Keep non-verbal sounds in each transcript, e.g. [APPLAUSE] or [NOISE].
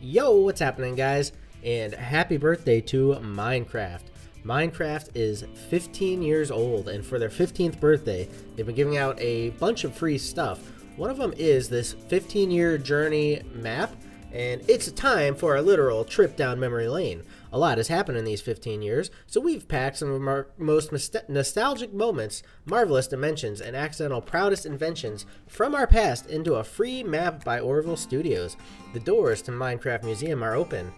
Yo, what's happening, guys? And happy birthday to Minecraft. Minecraft is 15 years old, and for their 15th birthday, they've been giving out a bunch of free stuff. One of them is this 15 year journey map, and it's time for a literal trip down memory lane. A lot has happened in these 15 years, so we've packed some of our most nostalgic moments, marvelous dimensions, and accidental proudest inventions from our past into a free map by Oreville Studios. The doors to Minecraft Museum are open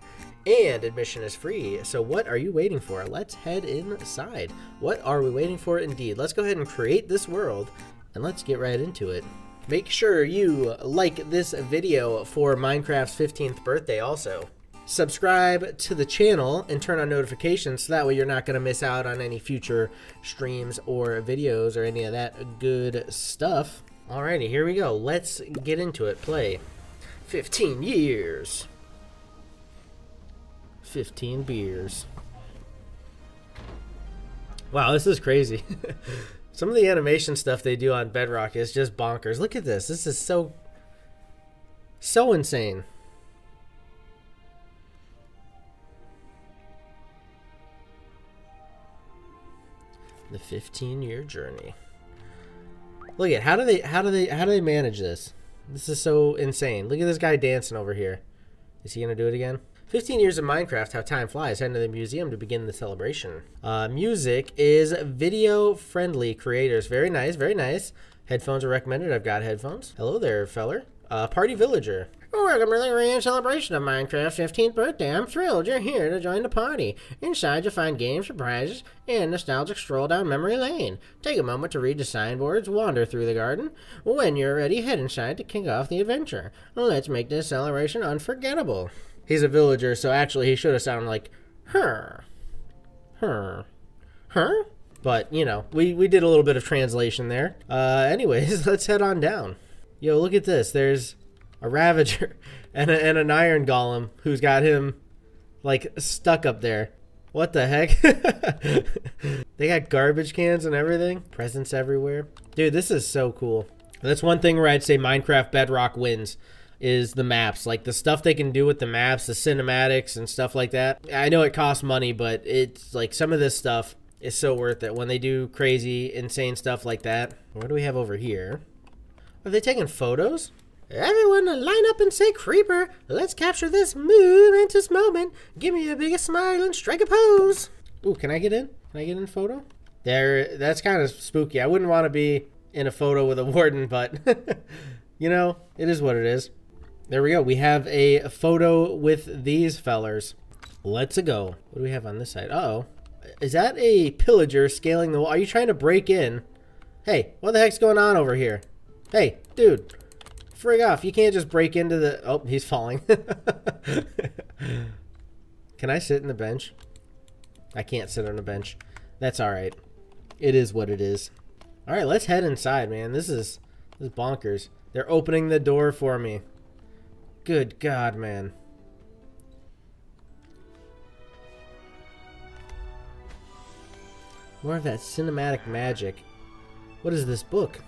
and admission is free. So what are you waiting for? Let's head inside. What are we waiting for indeed? Let's go ahead and create this world and let's get right into it. Make sure you like this video for Minecraft's 15th birthday also subscribe to the channel and turn on notifications so that way you're not going to miss out on any future streams or videos or any of that good stuff. Alrighty, here we go. Let's get into it. Play. 15 years. 15 beers. Wow, this is crazy. [LAUGHS] Some of the animation stuff they do on Bedrock is just bonkers. Look at this. This is so so insane. The 15 year journey. Look at how do they how do they how do they manage this? This is so insane. Look at this guy dancing over here. Is he gonna do it again? 15 years of Minecraft, how time flies. Head to the museum to begin the celebration. Uh, music is video friendly creators. Very nice, very nice. Headphones are recommended. I've got headphones. Hello there, feller. Uh, party villager. Welcome to the grand celebration of Minecraft's 15th birthday. I'm thrilled you're here to join the party. Inside you'll find games, surprises, and nostalgic stroll down memory lane. Take a moment to read the signboards, wander through the garden. When you're ready, head inside to kick off the adventure. Let's make this celebration unforgettable. He's a villager, so actually he should have sounded like, her, her, her. But, you know, we, we did a little bit of translation there. Uh, anyways, [LAUGHS] let's head on down. Yo, look at this. There's a Ravager, [LAUGHS] and, a, and an Iron Golem who's got him like stuck up there. What the heck? [LAUGHS] they got garbage cans and everything. Presents everywhere. Dude, this is so cool. That's one thing where I'd say Minecraft Bedrock wins is the maps. Like the stuff they can do with the maps, the cinematics and stuff like that. I know it costs money, but it's like some of this stuff is so worth it when they do crazy, insane stuff like that. What do we have over here? Are they taking photos? Everyone line up and say creeper. Let's capture this momentous moment. Give me a biggest smile and strike a pose. Ooh, can I get in? Can I get in photo? There, that's kind of spooky. I wouldn't want to be in a photo with a warden, but [LAUGHS] you know, it is what it is. There we go. We have a photo with these fellers. Let's go. What do we have on this side? Uh oh Is that a pillager scaling the wall? Are you trying to break in? Hey, what the heck's going on over here? Hey, dude. Frig off. You can't just break into the... Oh, he's falling. [LAUGHS] Can I sit in the bench? I can't sit on a bench. That's alright. It is what it is. Alright, let's head inside, man. This is... This is bonkers. They're opening the door for me. Good God, man. More of that cinematic magic. What is this book?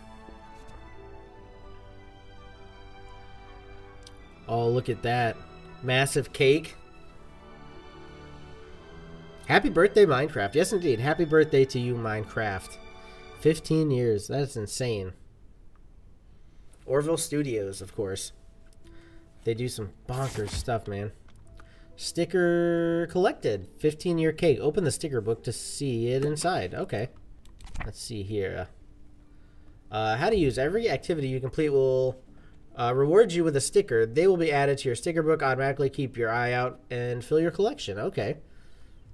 Oh, look at that. Massive cake. Happy birthday, Minecraft. Yes, indeed. Happy birthday to you, Minecraft. 15 years. That's insane. Oreville Studios, of course. They do some bonkers stuff, man. Sticker collected. 15 year cake. Open the sticker book to see it inside. Okay. Let's see here. Uh, how to use every activity you complete will uh, rewards you with a sticker. They will be added to your sticker book automatically. Keep your eye out and fill your collection. Okay.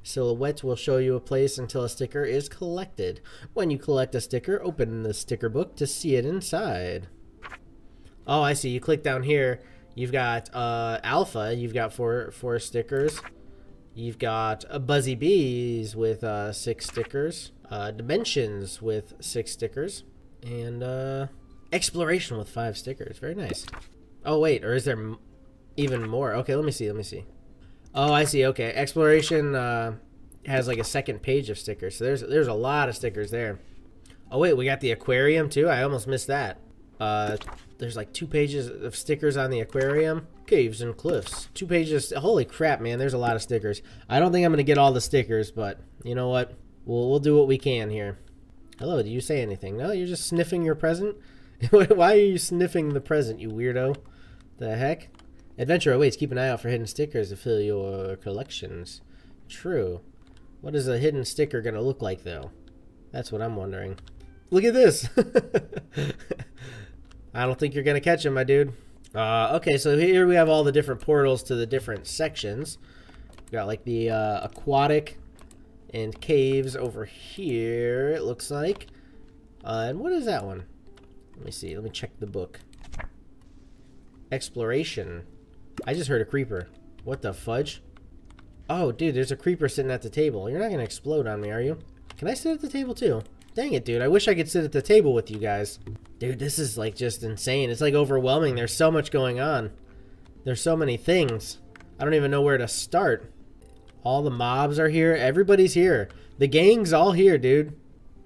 Silhouette will show you a place until a sticker is collected. When you collect a sticker, open the sticker book to see it inside. Oh, I see. You click down here. You've got uh, Alpha. You've got four four stickers. You've got uh, Buzzy Bees with uh, six stickers. Uh, Dimensions with six stickers. And uh, Exploration with five stickers. Very nice. Oh, wait. Or is there even more? Okay, let me see. Let me see. Oh, I see. Okay. Exploration uh, has like a second page of stickers. So there's there's a lot of stickers there. Oh, wait. We got the aquarium, too? I almost missed that. Uh, there's like two pages of stickers on the aquarium. Caves and cliffs. Two pages. Holy crap, man. There's a lot of stickers. I don't think I'm going to get all the stickers, but you know what? We'll, we'll do what we can here. Hello, do you say anything? No, you're just sniffing your present? [LAUGHS] Why are you sniffing the present, you weirdo? The heck? Adventure awaits. Keep an eye out for hidden stickers to fill your collections. True. What is a hidden sticker going to look like, though? That's what I'm wondering. Look at this! [LAUGHS] I don't think you're going to catch him, my dude. Uh, okay, so here we have all the different portals to the different sections. We got like the uh, aquatic and caves over here, it looks like. Uh, and what is that one? Let me see. Let me check the book. Exploration. I just heard a creeper. What the fudge? Oh, dude, there's a creeper sitting at the table. You're not going to explode on me, are you? Can I sit at the table too? Dang it, dude. I wish I could sit at the table with you guys. Dude, this is like just insane. It's like overwhelming. There's so much going on. There's so many things. I don't even know where to start. All the mobs are here. Everybody's here. The gang's all here, dude.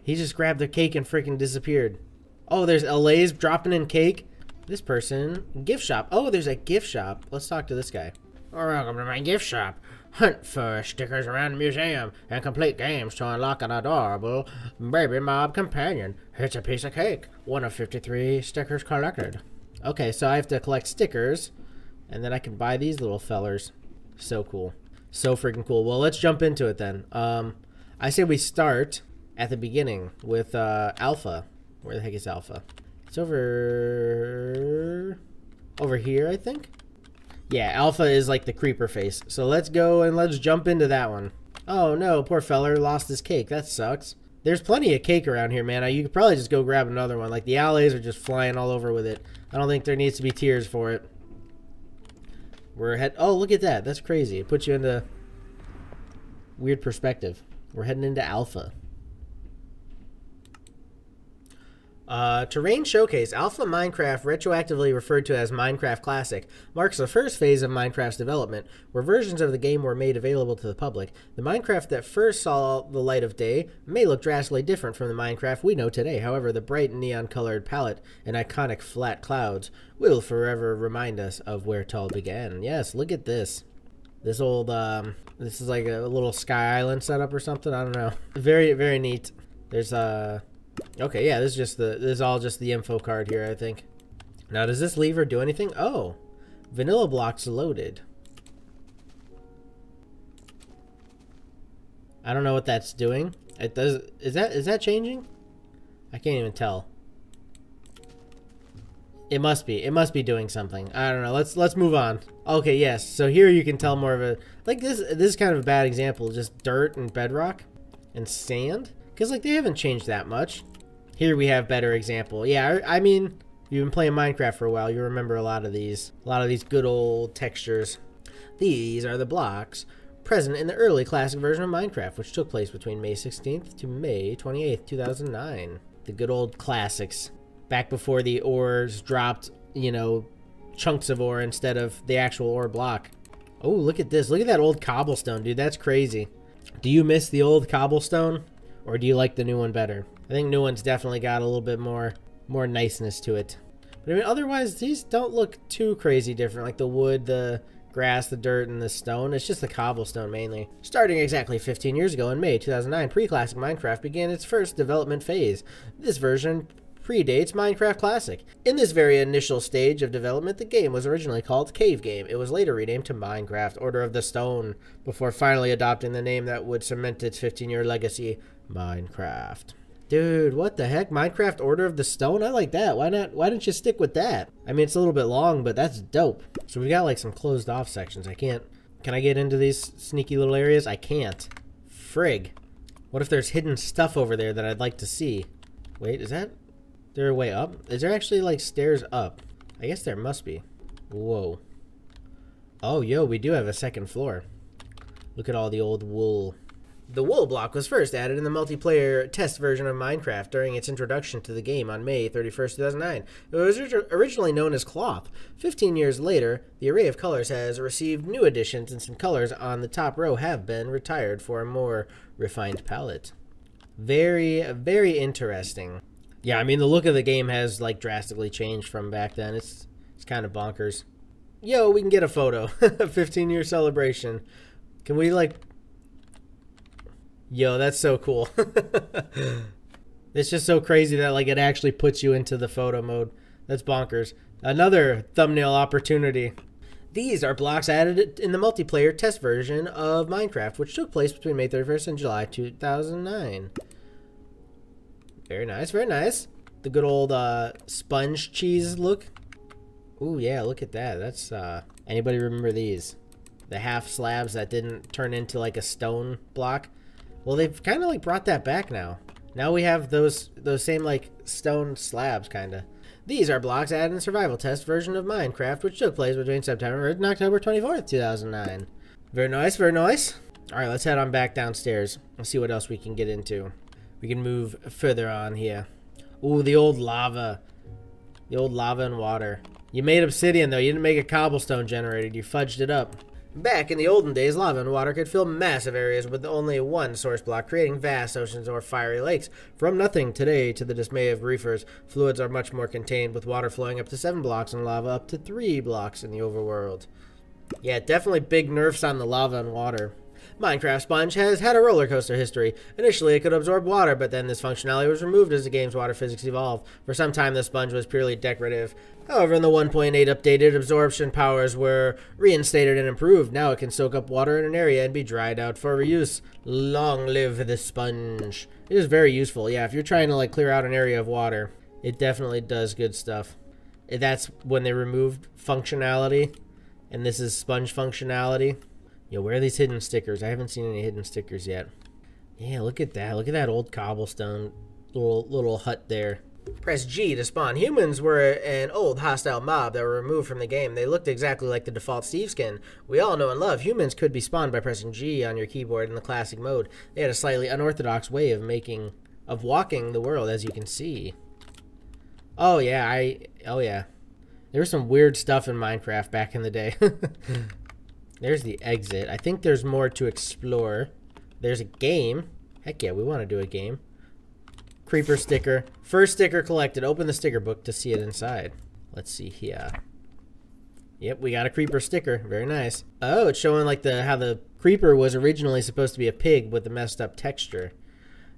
He just grabbed the cake and freaking disappeared. Oh, there's allays dropping in cake. This person, gift shop. Oh, there's a gift shop. Let's talk to this guy. Welcome to my gift shop. Hunt for stickers around the museum and complete games to unlock an adorable baby mob companion. It's a piece of cake. One of 53 stickers collected. Okay, so I have to collect stickers, and then I can buy these little fellers. So cool. So freaking cool. Well, let's jump into it then. Um, I say we start at the beginning with uh, Alpha. Where the heck is Alpha? It's over... Over here, I think? Yeah, Alpha is like the creeper face. So let's go and let's jump into that one. Oh no, poor feller lost his cake. That sucks. There's plenty of cake around here, man. You could probably just go grab another one. Like the allays are just flying all over with it. I don't think there needs to be tears for it. We're head. Oh, look at that. That's crazy. It puts you into weird perspective. We're heading into Alpha. Uh, Terrain Showcase Alpha Minecraft, retroactively referred to as Minecraft Classic, marks the first phase of Minecraft's development, where versions of the game were made available to the public. The Minecraft that first saw the light of day may look drastically different from the Minecraft we know today. However, the bright neon colored palette and iconic flat clouds will forever remind us of where it all began. Yes, look at this. This old, um, this is like a little Sky Island setup or something. I don't know. Very, very neat. There's a. Uh, Okay, yeah, this is just the this is all just the info card here, I think. Now, does this lever do anything? Oh, vanilla blocks loaded. I don't know what that's doing. It does. Is that is that changing? I can't even tell. It must be. It must be doing something. I don't know. Let's let's move on. Okay, yes. So here you can tell more of a like this. This is kind of a bad example. Just dirt and bedrock and sand. Because, like, they haven't changed that much. Here we have better example. Yeah, I mean, you've been playing Minecraft for a while. You remember a lot of these. A lot of these good old textures. These are the blocks present in the early classic version of Minecraft, which took place between May 16th to May 28th, 2009. The good old classics. Back before the ores dropped, you know, chunks of ore instead of the actual ore block. Oh, look at this. Look at that old cobblestone, dude. That's crazy. Do you miss the old cobblestone? Or do you like the new one better? I think new one's definitely got a little bit more more niceness to it. But I mean, otherwise, these don't look too crazy different. Like the wood, the grass, the dirt, and the stone. It's just the cobblestone mainly. Starting exactly 15 years ago in May 2009, Pre-Classic Minecraft began its first development phase. This version predates Minecraft Classic. In this very initial stage of development, the game was originally called Cave Game. It was later renamed to Minecraft Order of the Stone, before finally adopting the name that would cement its 15-year legacy Minecraft. Dude, what the heck? Minecraft Order of the Stone? I like that. Why not? Why don't you stick with that? I mean, it's a little bit long, but that's dope. So we got like some closed off sections. I can't... Can I get into these sneaky little areas? I can't. Frig. What if there's hidden stuff over there that I'd like to see? Wait, is that... There a way up? Is there actually like stairs up? I guess there must be. Whoa. Oh, yo, we do have a second floor. Look at all the old wool. The wool block was first added in the multiplayer test version of Minecraft during its introduction to the game on May 31st, 2009. It was originally known as cloth. Fifteen years later, the array of colors has received new additions, and some colors on the top row have been retired for a more refined palette. Very, very interesting. Yeah, I mean the look of the game has like drastically changed from back then. It's it's kind of bonkers. Yo, we can get a photo. [LAUGHS] 15 year celebration. Can we like Yo, that's so cool. [LAUGHS] it's just so crazy that like it actually puts you into the photo mode. That's bonkers. Another thumbnail opportunity. These are blocks added in the multiplayer test version of Minecraft, which took place between May 31st and July 2009. Very nice, very nice. The good old uh, sponge cheese look. Ooh, yeah, look at that. That's, uh, anybody remember these? The half slabs that didn't turn into like a stone block? Well, they've kind of like brought that back now. Now we have those those same like stone slabs kind of. These are blocks added in survival test version of Minecraft, which took place between September and October 24th, 2009. Very nice, very nice. All right, let's head on back downstairs and see what else we can get into. We can move further on here. Ooh, the old lava. The old lava and water. You made obsidian, though. You didn't make a cobblestone generator. You fudged it up. Back in the olden days, lava and water could fill massive areas with only one source block, creating vast oceans or fiery lakes. From nothing today, to the dismay of reefers, fluids are much more contained, with water flowing up to 7 blocks and lava up to 3 blocks in the overworld. Yeah, definitely big nerfs on the lava and water. Minecraft Sponge has had a roller coaster history. Initially, it could absorb water, but then this functionality was removed as the game's water physics evolved. For some time, the sponge was purely decorative. However, in the 1.8 updated, absorption powers were reinstated and improved. Now it can soak up water in an area and be dried out for reuse. Long live the sponge. It is very useful. Yeah, if you're trying to like clear out an area of water, it definitely does good stuff. That's when they removed functionality, and this is sponge functionality. Yo, where are these hidden stickers? I haven't seen any hidden stickers yet. Yeah, look at that. Look at that old cobblestone little little hut there. Press G to spawn. Humans were an old hostile mob that were removed from the game. They looked exactly like the default Steve skin. We all know and love humans could be spawned by pressing G on your keyboard in the classic mode. They had a slightly unorthodox way of making of walking the world as you can see. Oh yeah, I oh yeah. There was some weird stuff in Minecraft back in the day. [LAUGHS] There's the exit. I think there's more to explore. There's a game. Heck yeah, we want to do a game. Creeper sticker. First sticker collected. Open the sticker book to see it inside. Let's see here. Yep, we got a creeper sticker. Very nice. Oh, it's showing like the how the creeper was originally supposed to be a pig with the messed up texture.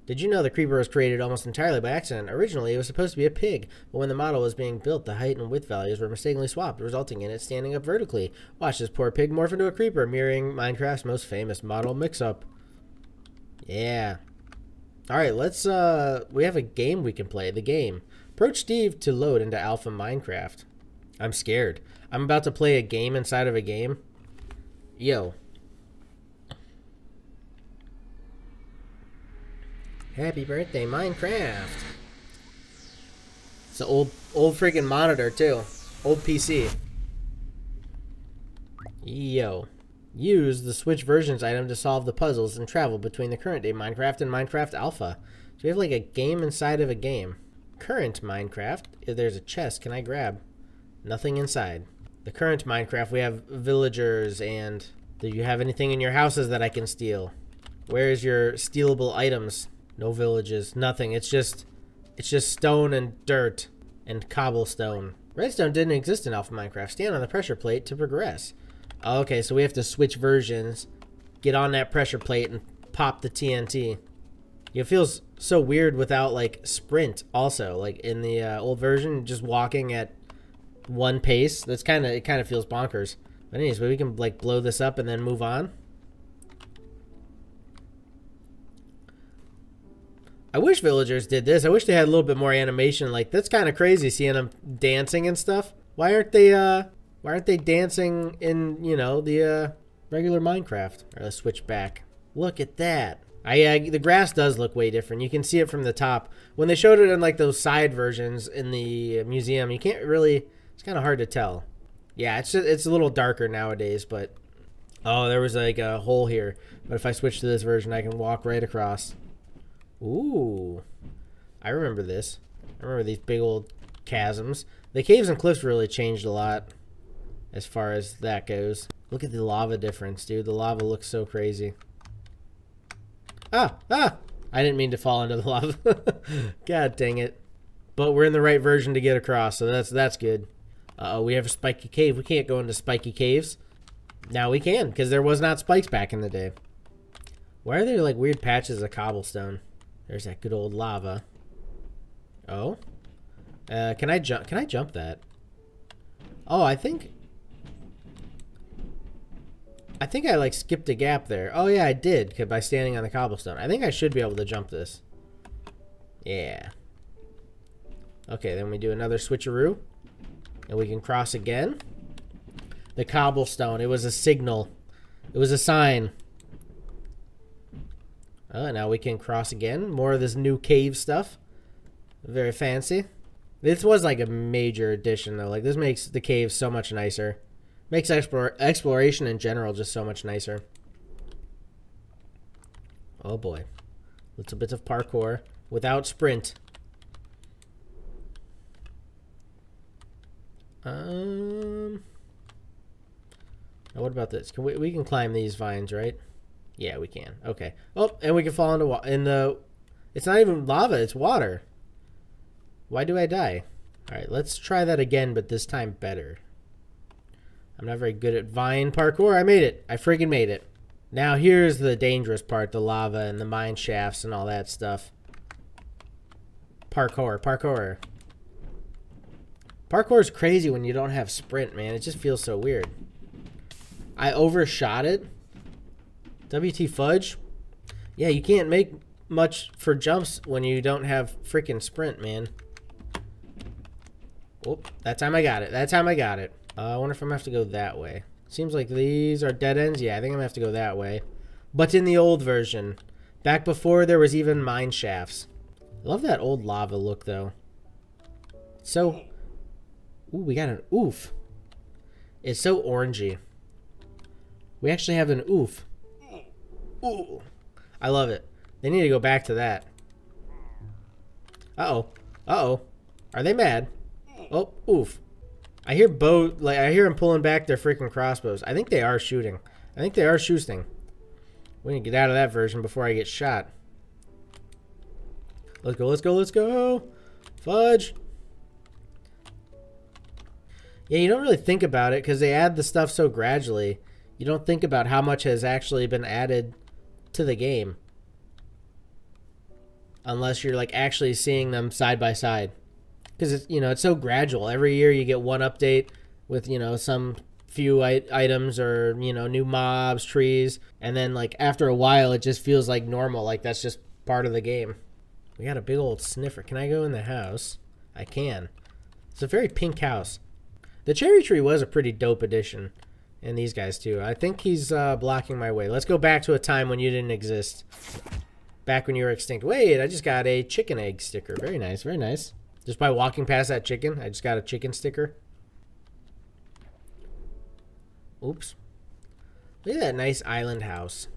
Did you know the creeper was created almost entirely by accident? Originally, it was supposed to be a pig, but when the model was being built, the height and width values were mistakenly swapped, resulting in it standing up vertically. Watch this poor pig morph into a creeper, mirroring Minecraft's most famous model mix-up. Yeah. Alright, let's, uh, we have a game we can play. The game. Approach Steve to load into Alpha Minecraft. I'm scared. I'm about to play a game inside of a game. Yo, Happy birthday, Minecraft. It's an old, old freaking monitor, too. Old PC. Yo. Use the Switch versions item to solve the puzzles and travel between the current day Minecraft and Minecraft Alpha. So we have like a game inside of a game. Current Minecraft, if there's a chest, can I grab? Nothing inside. The current Minecraft, we have villagers and do you have anything in your houses that I can steal? Where's your stealable items? No villages, nothing. It's just it's just stone and dirt and cobblestone. Redstone didn't exist in Alpha Minecraft. Stand on the pressure plate to progress. Okay, so we have to switch versions. Get on that pressure plate and pop the TNT. It feels so weird without like sprint also. Like in the uh, old version, just walking at one pace. That's kind of, it kind of feels bonkers. But anyways, we can like blow this up and then move on. I wish villagers did this. I wish they had a little bit more animation. Like that's kind of crazy seeing them dancing and stuff. Why aren't they uh why aren't they dancing in, you know, the uh regular Minecraft? Or let's switch back. Look at that. I uh, the grass does look way different. You can see it from the top. When they showed it in like those side versions in the museum, you can't really it's kind of hard to tell. Yeah, it's just, it's a little darker nowadays, but oh, there was like a hole here. But if I switch to this version, I can walk right across. Ooh. I remember this. I remember these big old chasms. The caves and cliffs really changed a lot as far as that goes. Look at the lava difference, dude. The lava looks so crazy. Ah! Ah! I didn't mean to fall into the lava. [LAUGHS] God dang it. but we're in the right version to get across, so that's that's good. Uh oh, we have a spiky cave. We can't go into spiky caves. Now we can, because there was not spikes back in the day. Why are there like weird patches of cobblestone? There's that good old lava. Oh? Uh, can I jump? Can I jump that? Oh, I think... I think I like skipped a gap there. Oh yeah, I did by standing on the cobblestone. I think I should be able to jump this. Yeah. Okay, then we do another switcheroo. And we can cross again. The cobblestone. It was a signal. It was a sign. Oh, now we can cross again. More of this new cave stuff. Very fancy. This was like a major addition, though. Like, this makes the cave so much nicer. Makes explore exploration in general just so much nicer. Oh, boy. Little bit of parkour without sprint. Um... Now what about this? Can we, we can climb these vines, right? Yeah, we can. Okay. Oh, and we can fall into in the. It's not even lava. It's water. Why do I die? All right, let's try that again, but this time better. I'm not very good at vine parkour. I made it. I freaking made it. Now here's the dangerous part: the lava and the mine shafts and all that stuff. Parkour, parkour. Parkour is crazy when you don't have sprint, man. It just feels so weird. I overshot it WT Fudge? Yeah, you can't make much for jumps when you don't have freaking sprint, man. Oh, that time I got it. That time I got it. Uh, I wonder if I'm going to have to go that way. Seems like these are dead ends. Yeah, I think I'm going to have to go that way. But in the old version. Back before there was even mine shafts. I love that old lava look, though. So... Ooh, we got an oof. It's so orangey. We actually have an oof. Ooh. I love it. They need to go back to that. Uh-oh. Uh-oh. Are they mad? Oh, oof. I hear bow like I hear them pulling back their freaking crossbows. I think they are shooting. I think they are shooting. We need to get out of that version before I get shot. Let's go, let's go, let's go. Fudge. Yeah, you don't really think about it because they add the stuff so gradually. You don't think about how much has actually been added to the game. Unless you're like actually seeing them side by side. Because it's you know it's so gradual. Every year you get one update with you know some few items or you know new mobs trees. And then like after a while it just feels like normal. Like that's just part of the game. We got a big old sniffer. Can i go in the house? I can. It's a very pink house. The cherry tree was a pretty dope addition and these guys too. I think he's uh, blocking my way. Let's go back to a time when you didn't exist. Back when you were extinct. Wait, I just got a chicken egg sticker. Very nice, very nice. Just by walking past that chicken, I just got a chicken sticker. Oops. Look at that nice island house.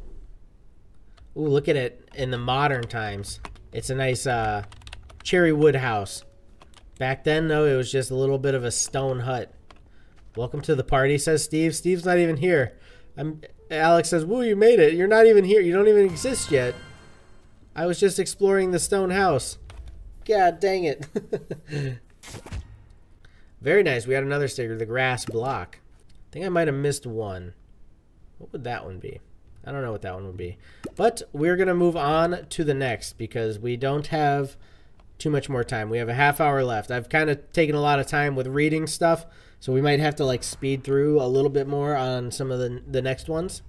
Ooh, look at it in the modern times. It's a nice uh, cherry wood house. Back then, though, it was just a little bit of a stone hut. Welcome to the party, says Steve. Steve's not even here. I'm, Alex says, Woo, you made it. You're not even here. You don't even exist yet. I was just exploring the stone house. God dang it. [LAUGHS] Very nice. We had another sticker, the grass block. I think I might have missed one. What would that one be? I don't know what that one would be. But we're going to move on to the next because we don't have too much more time. We have a half hour left. I've kind of taken a lot of time with reading stuff. So we might have to like speed through a little bit more on some of the, the next ones.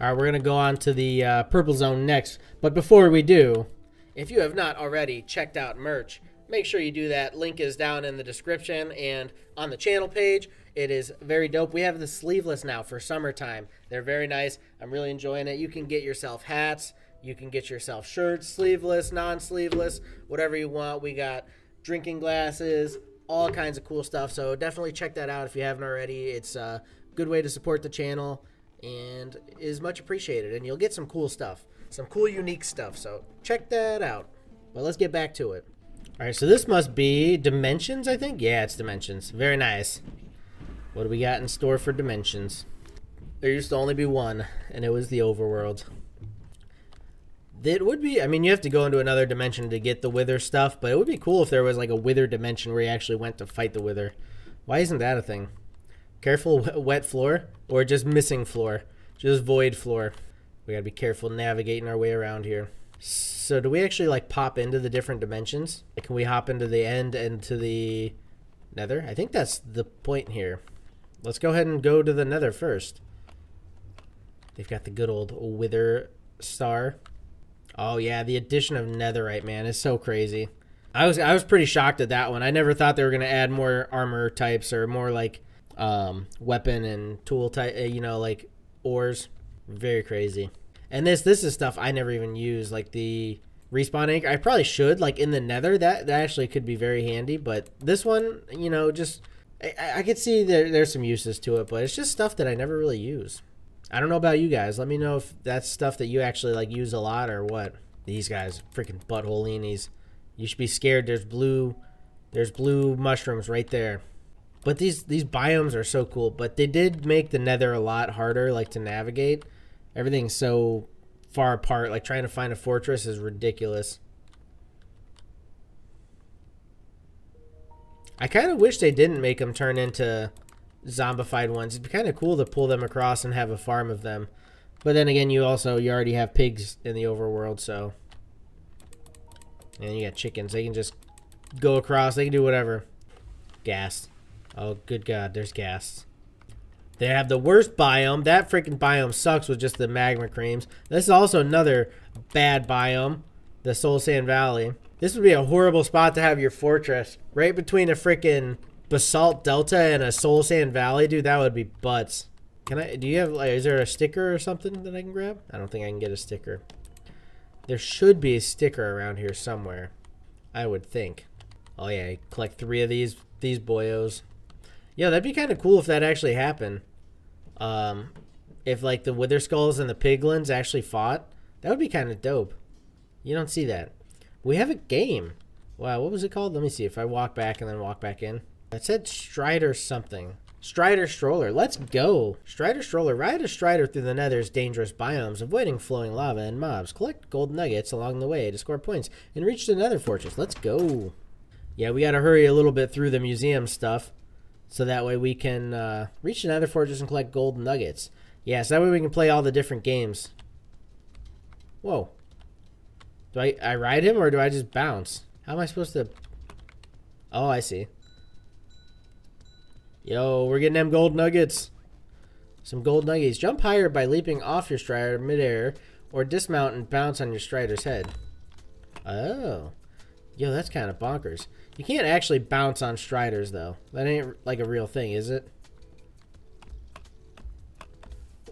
All right, we're going to go on to the uh, purple zone next. But before we do, if you have not already checked out merch, make sure you do that. Link is down in the description and on the channel page. It is very dope. We have the sleeveless now for summertime. They're very nice. I'm really enjoying it. You can get yourself hats. You can get yourself shirts, sleeveless, non-sleeveless, whatever you want. We got drinking glasses, all kinds of cool stuff. So definitely check that out if you haven't already. It's a good way to support the channel and is much appreciated. And you'll get some cool stuff, some cool, unique stuff. So check that out. But let's get back to it. All right, so this must be Dimensions, I think. Yeah, it's Dimensions. Very nice. What do we got in store for Dimensions? There used to only be one, and it was the Overworld. It would be. I mean, you have to go into another dimension to get the wither stuff, but it would be cool if there was like a wither dimension where you actually went to fight the wither. Why isn't that a thing? Careful, wet floor or just missing floor, just void floor. We gotta be careful navigating our way around here. So, do we actually like pop into the different dimensions? Like, can we hop into the end and to the nether? I think that's the point here. Let's go ahead and go to the nether first. They've got the good old wither star. Oh yeah, the addition of netherite, man, is so crazy. I was I was pretty shocked at that one. I never thought they were gonna add more armor types or more like um, weapon and tool type. Uh, you know, like ores. Very crazy. And this this is stuff I never even use, like the respawn anchor. I probably should, like in the Nether. That that actually could be very handy. But this one, you know, just I, I could see there, there's some uses to it, but it's just stuff that I never really use. I don't know about you guys. Let me know if that's stuff that you actually like use a lot or what. These guys, freaking butthole leanies. You should be scared. There's blue, there's blue mushrooms right there. But these these biomes are so cool. But they did make the Nether a lot harder, like to navigate. Everything's so far apart. Like trying to find a fortress is ridiculous. I kind of wish they didn't make them turn into zombified ones. It'd be kind of cool to pull them across and have a farm of them. But then again, you also you already have pigs in the overworld, so and you got chickens. They can just go across. They can do whatever. Gas. Oh, good God, there's gas. They have the worst biome. That freaking biome sucks with just the magma creams. This is also another bad biome, the Soul Sand Valley. This would be a horrible spot to have your fortress. Right between a freaking Basalt Delta and a Soul Sand Valley, dude, that would be butts. Can I, do you have, like, is there a sticker or something that I can grab? I don't think I can get a sticker. There should be a sticker around here somewhere. I would think. Oh yeah, collect three of these, these boyos. Yeah, that'd be kind of cool if that actually happened. Um, if like the Wither Skulls and the Piglins actually fought, that would be kind of dope. You don't see that. We have a game. Wow, what was it called? Let me see if I walk back and then walk back in. That said Strider something. Strider Stroller. Let's go. Strider Stroller. Ride a Strider through the Nether's dangerous biomes, avoiding flowing lava and mobs. Collect gold nuggets along the way to score points and reach the Nether Fortress. Let's go. Yeah, we got to hurry a little bit through the museum stuff. So that way we can uh, reach the Nether Fortress and collect gold nuggets. Yeah, so that way we can play all the different games. Whoa. Do I, I ride him or do I just bounce? How am I supposed to... Oh, I see. Yo, we're getting them gold nuggets. Some gold nuggets. Jump higher by leaping off your strider midair or dismount and bounce on your strider's head. Oh. Yo, that's kind of bonkers. You can't actually bounce on striders, though. That ain't like a real thing, is it?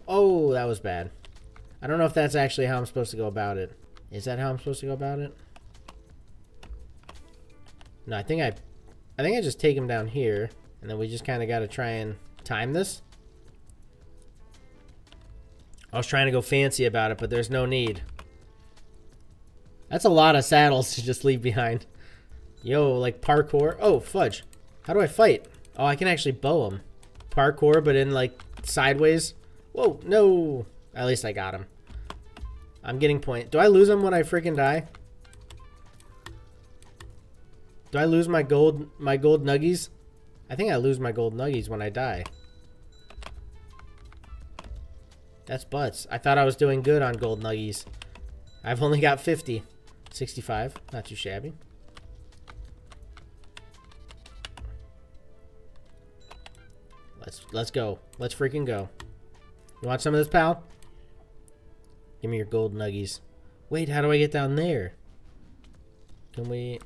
Oh, that was bad. I don't know if that's actually how I'm supposed to go about it. Is that how I'm supposed to go about it? No, I think I... I think I just take him down here. And then we just kind of got to try and time this. I was trying to go fancy about it, but there's no need. That's a lot of saddles to just leave behind. Yo, like parkour. Oh, fudge. How do I fight? Oh, I can actually bow him. Parkour, but in like sideways. Whoa, no. At least I got him. I'm getting point. Do I lose him when I freaking die? Do I lose my gold my gold nuggies? I think I lose my gold nuggies when I die. That's butts. I thought I was doing good on gold nuggies. I've only got 50. 65. Not too shabby. Let's let's go. Let's freaking go. You want some of this, pal? Give me your gold nuggies. Wait, how do I get down there? Can we...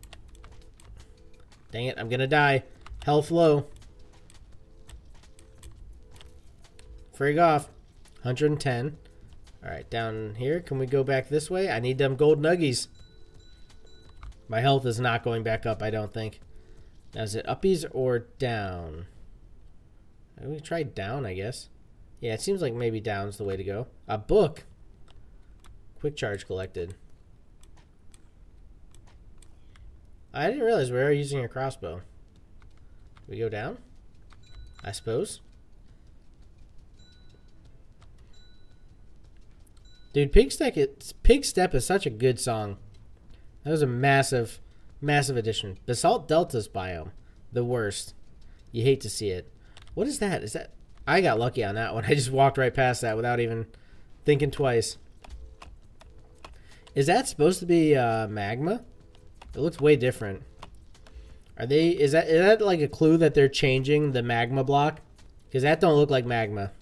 Dang it, I'm gonna die. Health low. Frig off. 110. Alright, down here. Can we go back this way? I need them gold nuggies. My health is not going back up, I don't think. Now, is it uppies or down? We try down, I guess. Yeah, it seems like maybe down's the way to go. A book. Quick charge collected. I didn't realize we were using a crossbow. We go down? I suppose. Dude, Pigstep, is, Pigstep is such a good song. That was a massive, massive addition. Basalt Delta's biome. The worst. You hate to see it. What is that? Is that... I got lucky on that one. [LAUGHS] I just walked right past that without even thinking twice. Is that supposed to be uh, magma? It looks way different. Are they? Is that is that like a clue that they're changing the magma block? Because that don't look like magma.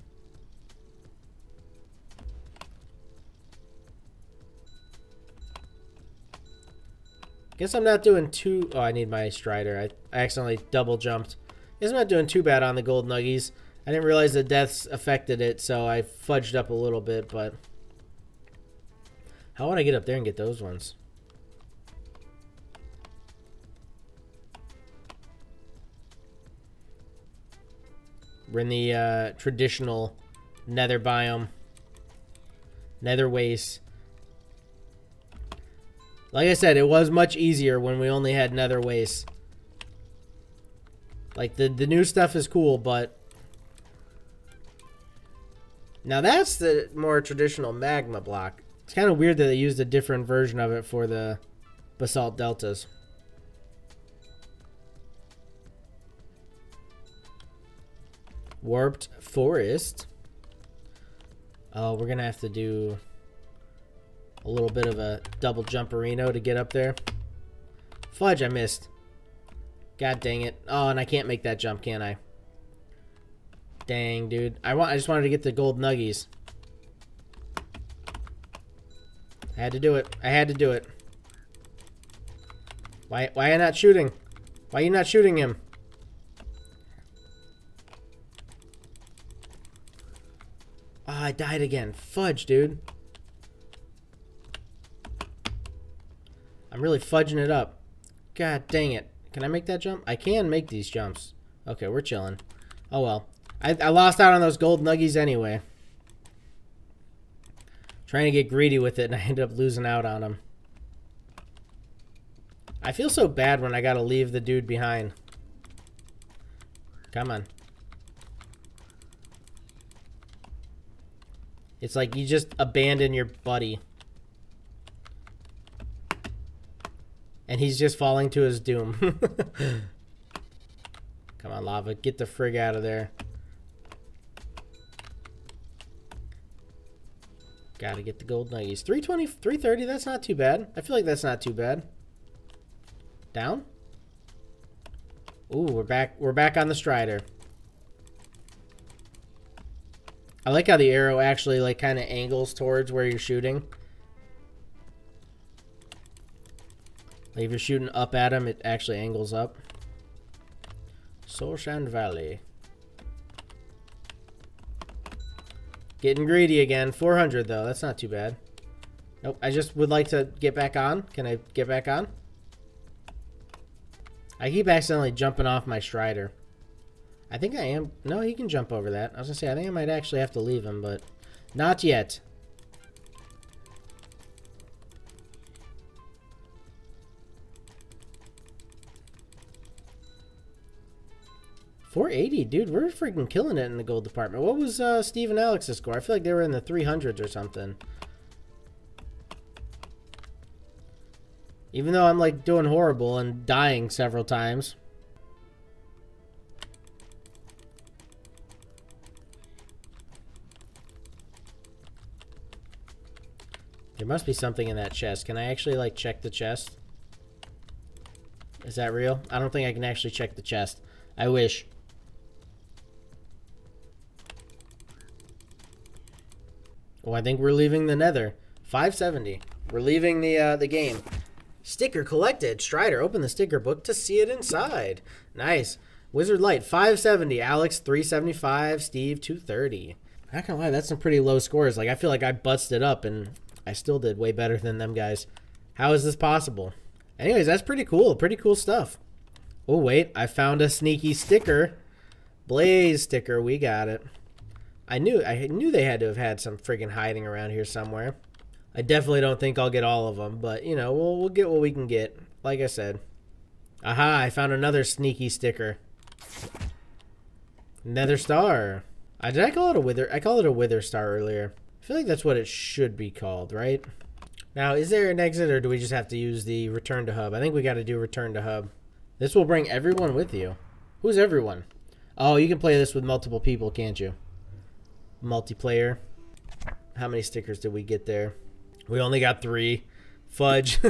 Guess I'm not doing too... Oh, I need my Strider. I, I accidentally double jumped. Guess I'm not doing too bad on the gold nuggies. I didn't realize the deaths affected it, so I fudged up a little bit, but... How would I get up there and get those ones? We're in the uh, traditional nether biome. Nether waste. Like I said, it was much easier when we only had nether waste. Like, the, the new stuff is cool, but... Now that's the more traditional magma block. It's kind of weird that they used a different version of it for the basalt deltas. Warped forest. Oh, we're going to have to do a little bit of a double jumperino to get up there. Fudge, I missed. God dang it. Oh, and I can't make that jump, can I? Dang, dude. I want I just wanted to get the gold nuggies. I had to do it. I had to do it. Why why are you not shooting? Why are you not shooting him? Oh, I died again. Fudge, dude. I'm really fudging it up. God dang it. Can I make that jump? I can make these jumps. Okay, we're chilling. Oh well. I, I lost out on those gold nuggies anyway. Trying to get greedy with it, and [LAUGHS] I ended up losing out on them. I feel so bad when I gotta leave the dude behind. Come on. It's like you just abandon your buddy. And he's just falling to his doom. [LAUGHS] Come on, lava. Get the frig out of there. Gotta get the gold nuggies. 320, 330, that's not too bad. I feel like that's not too bad. Down? Ooh, we're back we're back on the strider. I like how the arrow actually like kind of angles towards where you're shooting. Like if you're shooting up at him, it actually angles up. Soul Sand Valley. Getting greedy again. 400 though. That's not too bad. Nope. I just would like to get back on. Can I get back on? I keep accidentally jumping off my Strider. I think I am. No, he can jump over that. I was going to say, I think I might actually have to leave him, but not yet. 480, dude. We're freaking killing it in the gold department. What was uh, Steve and Alex's score? I feel like they were in the 300s or something. Even though I'm like doing horrible and dying several times. There must be something in that chest. Can I actually like check the chest? Is that real? I don't think I can actually check the chest. I wish. Oh, I think we're leaving the nether. 570. We're leaving the uh, the game. Sticker collected. Strider, open the sticker book to see it inside. Nice. Wizard Light, 570. Alex, 375. Steve, 230. Not gonna lie, that's some pretty low scores. Like, I feel like I busted up and I still did way better than them guys. How is this possible? Anyways, that's pretty cool. Pretty cool stuff. Oh, wait. I found a sneaky sticker. Blaze sticker. We got it. I knew I knew they had to have had some friggin' hiding around here somewhere. I definitely don't think I'll get all of them, but you know, we'll we'll get what we can get. Like I said. Aha, I found another sneaky sticker. Nether star. I did I call it a wither? I called it a wither star earlier. I feel like that's what it should be called, right? Now, is there an exit or do we just have to use the return to hub? I think we got to do return to hub. This will bring everyone with you. Who's everyone? Oh, you can play this with multiple people, can't you? Multiplayer. How many stickers did we get there? We only got three. Fudge.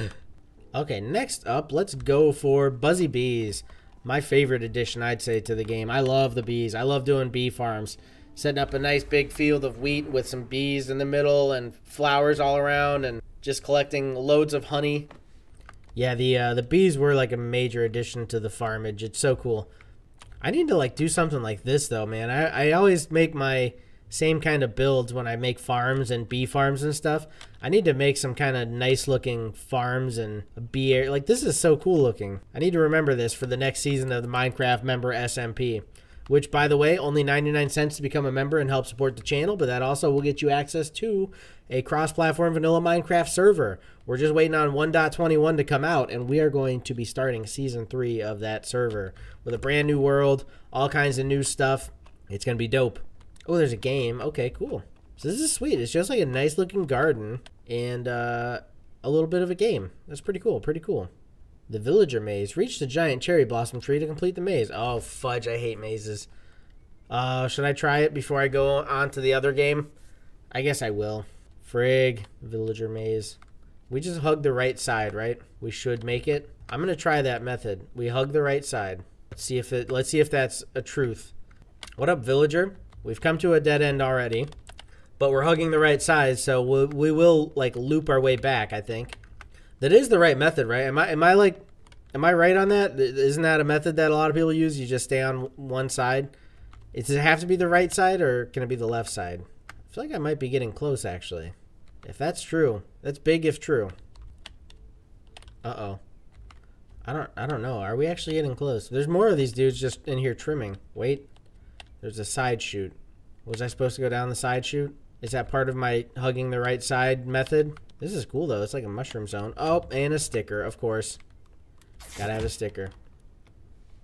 [LAUGHS] okay, next up, let's go for Buzzy Bees. My favorite addition, I'd say, to the game. I love the bees. I love doing bee farms. Setting up a nice big field of wheat with some bees in the middle and flowers all around and just collecting loads of honey. Yeah, the uh, the bees were like a major addition to the farmage. It's so cool. I need to like do something like this though, man. I, I always make my same kind of builds when I make farms and bee farms and stuff. I need to make some kind of nice looking farms and bee. Like this is so cool looking. I need to remember this for the next season of the Minecraft member SMP which by the way only 99 cents to become a member and help support the channel but that also will get you access to a cross-platform vanilla minecraft server. We're just waiting on 1.21 to come out and we are going to be starting season 3 of that server with a brand new world all kinds of new stuff. It's going to be dope. Oh there's a game. Okay cool. So this is sweet. It's just like a nice looking garden and uh, a little bit of a game. That's pretty cool pretty cool the villager maze. Reach the giant cherry blossom tree to complete the maze. Oh, fudge. I hate mazes. Uh, should I try it before I go on to the other game? I guess I will. Frig. Villager maze. We just hug the right side, right? We should make it. I'm going to try that method. We hug the right side. Let's see if it let's see if that's a truth. What up, villager? We've come to a dead end already. But we're hugging the right side, so we, we will like loop our way back, I think. That is the right method, right? Am I am I like am I right on that? Isn't that a method that a lot of people use? You just stay on one side. It, Does it have to be the right side or can it be the left side? I feel like I might be getting close actually. If that's true, that's big if true. Uh-oh. I don't I don't know. Are we actually getting close? There's more of these dudes just in here trimming. Wait. There's a side shoot. Was I supposed to go down the side shoot? Is that part of my hugging the right side method? This is cool, though. It's like a mushroom zone. Oh, and a sticker, of course. Gotta have a sticker.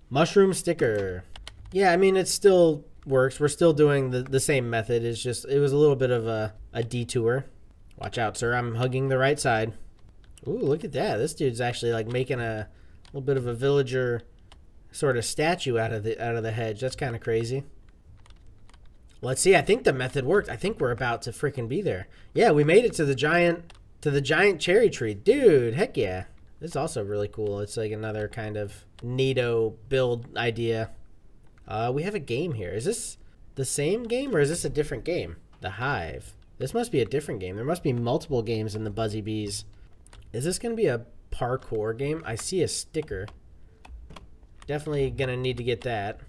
Mushroom sticker. Yeah, I mean, it still works. We're still doing the, the same method. It's just, it was a little bit of a, a detour. Watch out, sir. I'm hugging the right side. Ooh, look at that. This dude's actually, like, making a little bit of a villager sort of statue out of the out of the hedge. That's kind of crazy. Let's see. I think the method worked. I think we're about to freaking be there. Yeah, we made it to the giant to the giant cherry tree. Dude, heck yeah. This is also really cool. It's like another kind of neato build idea. Uh, we have a game here. Is this the same game or is this a different game? The Hive. This must be a different game. There must be multiple games in the Buzzy Bees. Is this going to be a parkour game? I see a sticker. Definitely going to need to get that.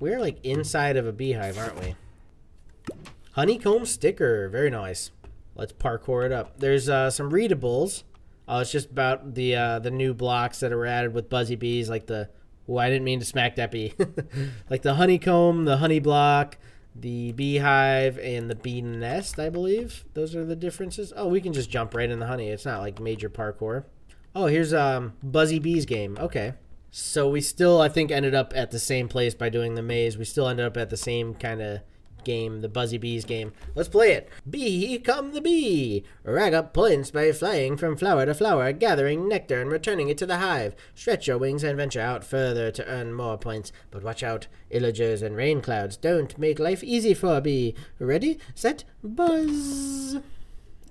We're like inside of a beehive, aren't we? Honeycomb sticker. Very nice. Let's parkour it up. There's uh, some readables. Oh, it's just about the uh, the new blocks that were added with Buzzy Bees, like the. Oh, I didn't mean to smack that bee. [LAUGHS] like the honeycomb, the honey block, the beehive, and the bee nest. I believe those are the differences. Oh, we can just jump right in the honey. It's not like major parkour. Oh, here's um Buzzy Bees game. Okay. So we still, I think, ended up at the same place by doing the maze. We still ended up at the same kind of game, the Buzzy Bees game. Let's play it. Bee come the bee. Rag up points by flying from flower to flower, gathering nectar and returning it to the hive. Stretch your wings and venture out further to earn more points. But watch out, illagers and rain clouds don't make life easy for a bee. Ready, set, buzz.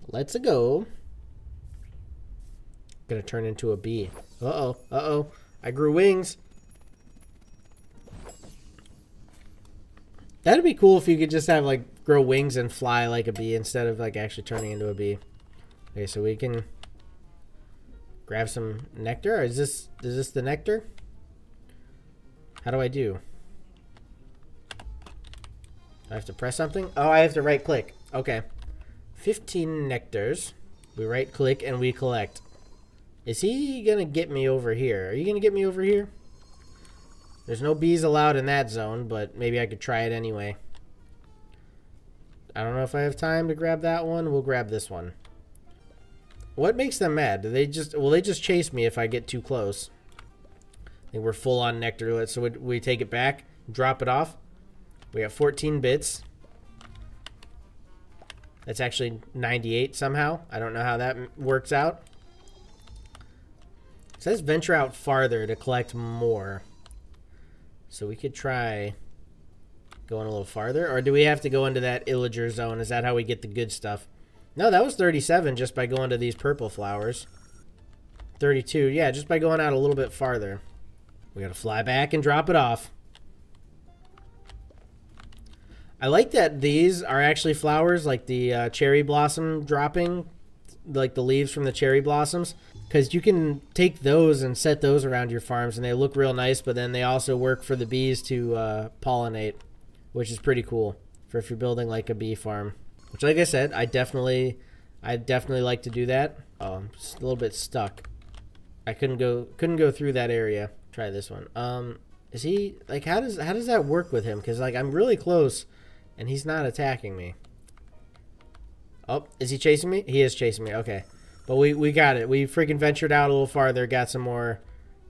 Let's go. Gonna turn into a bee. Uh-oh, uh-oh. I grew wings. That'd be cool if you could just have like grow wings and fly like a bee instead of like actually turning into a bee. Okay, so we can grab some nectar. Is this is this the nectar? How do I do? I have to press something? Oh, I have to right click. Okay. 15 nectars. We right click and we collect. Is he gonna get me over here? Are you gonna get me over here? There's no bees allowed in that zone, but maybe I could try it anyway. I don't know if I have time to grab that one. We'll grab this one. What makes them mad? Do they just will they just chase me if I get too close? I think we're full on nectar. So we, we take it back, drop it off. We got 14 bits. That's actually 98 somehow. I don't know how that works out. It says venture out farther to collect more. So we could try going a little farther. Or do we have to go into that Illager zone? Is that how we get the good stuff? No, that was 37 just by going to these purple flowers. 32. Yeah, just by going out a little bit farther. We got to fly back and drop it off. I like that these are actually flowers, like the uh, cherry blossom dropping, like the leaves from the cherry blossoms. Because you can take those and set those around your farms, and they look real nice, but then they also work for the bees to uh, pollinate, which is pretty cool for if you're building like a bee farm. Which, like I said, I definitely, I definitely like to do that. Oh, I'm just a little bit stuck. I couldn't go, couldn't go through that area. Try this one. Um, is he like how does how does that work with him? Because like I'm really close, and he's not attacking me. Oh, is he chasing me? He is chasing me. Okay, but we we got it. We freaking ventured out a little farther. Got some more